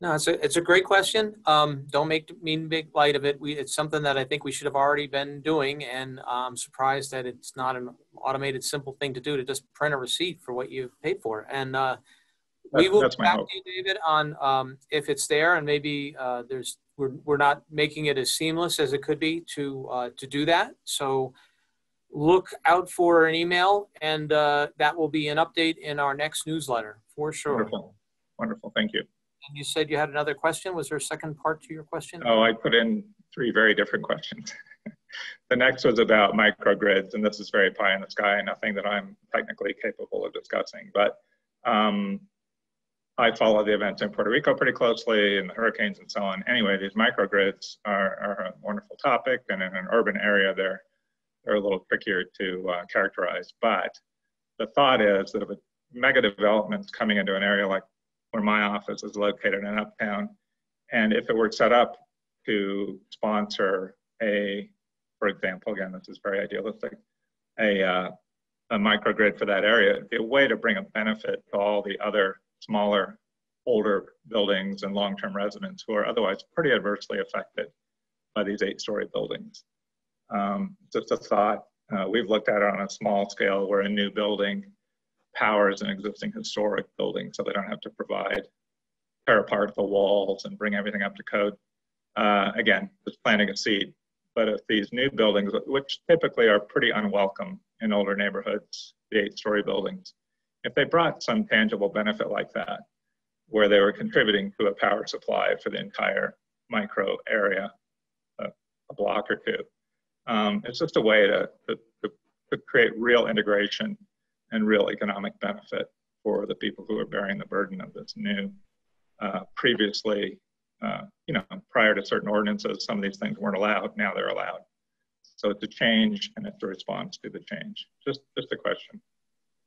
No, it's a, it's a great question. Um, don't make mean big light of it. We, it's something that I think we should have already been doing, and I'm surprised that it's not an automated, simple thing to do to just print a receipt for what you've paid for. And uh, we will get back hope. to you, David, on um, if it's there, and maybe uh, there's we're we're not making it as seamless as it could be to uh, to do that. So look out for an email, and uh, that will be an update in our next newsletter for sure. Wonderful. Wonderful. Thank you. And you said you had another question. Was there a second part to your question? Oh, I put in three very different questions. the next was about microgrids, and this is very pie in the sky, nothing that I'm technically capable of discussing. But um, I follow the events in Puerto Rico pretty closely and the hurricanes and so on. Anyway, these microgrids are, are a wonderful topic, and in an urban area, they're, they're a little trickier to uh, characterize. But the thought is that if a mega development's coming into an area like where my office is located in Uptown, and if it were set up to sponsor a, for example, again, this is very idealistic, a, uh, a microgrid for that area, it'd be a way to bring a benefit to all the other smaller, older buildings and long-term residents who are otherwise pretty adversely affected by these eight-story buildings. Um, just a thought, uh, we've looked at it on a small scale where a new building powers an existing historic building so they don't have to provide tear apart the walls and bring everything up to code. Uh, again, just planting a seed. But if these new buildings, which typically are pretty unwelcome in older neighborhoods, the eight-story buildings, if they brought some tangible benefit like that, where they were contributing to a power supply for the entire micro area, a, a block or two, um, it's just a way to, to, to, create real integration and real economic benefit for the people who are bearing the burden of this new, uh, previously, uh, you know, prior to certain ordinances, some of these things weren't allowed. Now they're allowed. So it's a change and it's a response to the change. Just, just a question.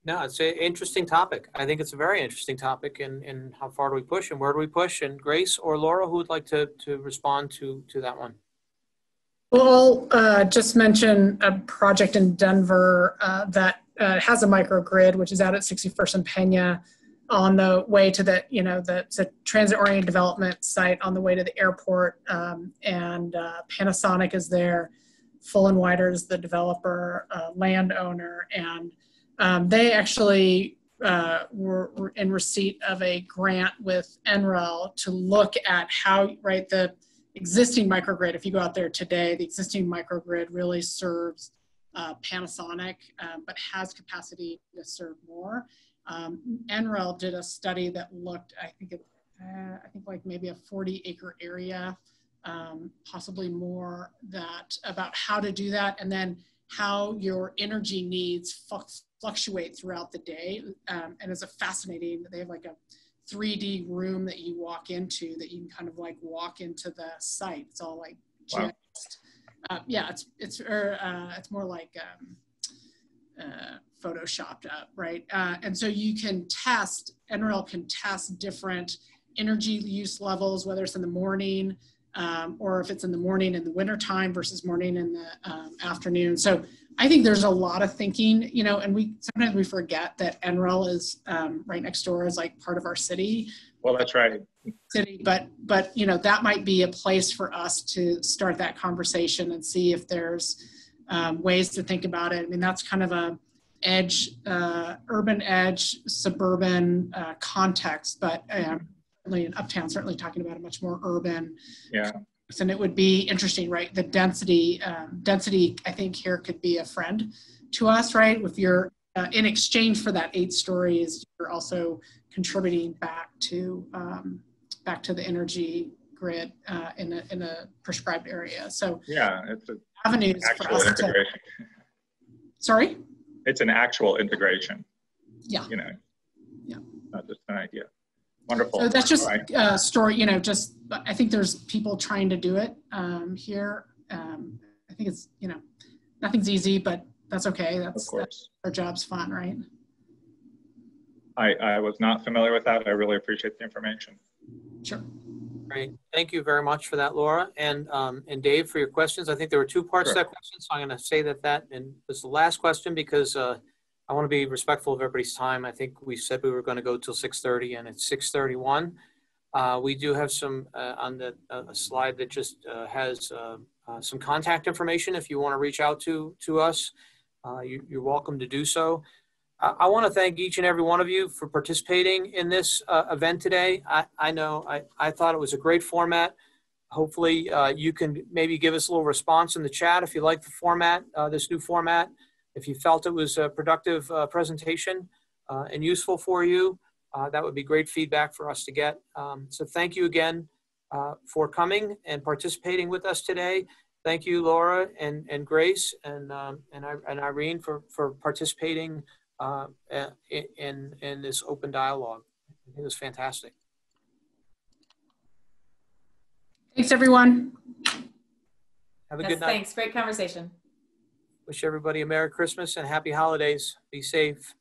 No, it's an interesting topic. I think it's a very interesting topic. And, and how far do we push and where do we push? And Grace or Laura, who would like to, to respond to, to that one? Well, uh, just mention a project in Denver uh, that uh, has a microgrid, which is out at 61st and Pena on the way to the, you know, the, a transit-oriented development site on the way to the airport. Um, and uh, Panasonic is there. Fulenwider is the developer, uh, landowner, and um, they actually uh, were, were in receipt of a grant with NREL to look at how, right, the existing microgrid, if you go out there today, the existing microgrid really serves uh, Panasonic, um, but has capacity to serve more. Um, NREL did a study that looked, I think, it, uh, I think like maybe a 40 acre area, um, possibly more, that about how to do that, and then how your energy needs fluctuate throughout the day. Um, and it's a fascinating. They have like a 3D room that you walk into that you can kind of like walk into the site. It's all like Wow. just, uh, yeah, it's it's or uh, it's more like um, uh, photoshopped up, right? Uh, and so you can test. NREL can test different energy use levels, whether it's in the morning um, or if it's in the morning in the wintertime versus morning in the um, afternoon. So I think there's a lot of thinking, you know, and we sometimes we forget that NREL is um, right next door is like part of our city Well, that's right. city, but but you know that might be a place for us to start that conversation and see if there's um, ways to think about it. I mean, that's kind of a edge, uh, urban edge, suburban uh, context, but um, certainly in Uptown, certainly talking about a much more urban. Yeah. And it would be interesting, right? The density, um, density, I think here could be a friend to us, right? If you're uh, in exchange for that eight stories, you're also contributing back to um, back to the energy grid uh, in a in a prescribed area. So Yeah, it's an avenues for actual us to. integration. Sorry. It's an actual integration, Yeah. you know. Yeah. Not just an idea. Wonderful. So that's just All right. uh, story. You know, just I think there's people trying to do it um, here. Um, I think it's you know nothing's easy, but that's okay. Of That's, that's our job's fun, right? I, I was not familiar with that. I really appreciate the information. Sure. Great. Thank you very much for that, Laura. And, um, and Dave, for your questions. I think there were two parts to that question, so I'm going to say that that and was the last question because uh, I want to be respectful of everybody's time. I think we said we were going to go till 6:30 and it's 6:31. Uh, We do have some, uh, on the, uh, slide that just uh, has uh, some contact information if you want to reach out to, to us. you- You're welcome to do so. I, want to thank each and every one of you for participating in this event today. I, I know I, I thought it was a great format. Hopefully, uh, you can maybe give us a little response in the chat if you like the format, uh, this new format. If you felt it was a productive uh, presentation uh, and useful for you, uh, that would be great feedback for us to get. Um, so thank you again uh, for coming and participating with us today. Thank you, Laura and, and Grace and, um, and, and Irene for, for participating uh, in, in this open dialogue. It was fantastic. Thanks, everyone. Have a Yes, good night. thanks. Great conversation. Wish everybody a Merry Christmas and Happy Holidays. Be safe.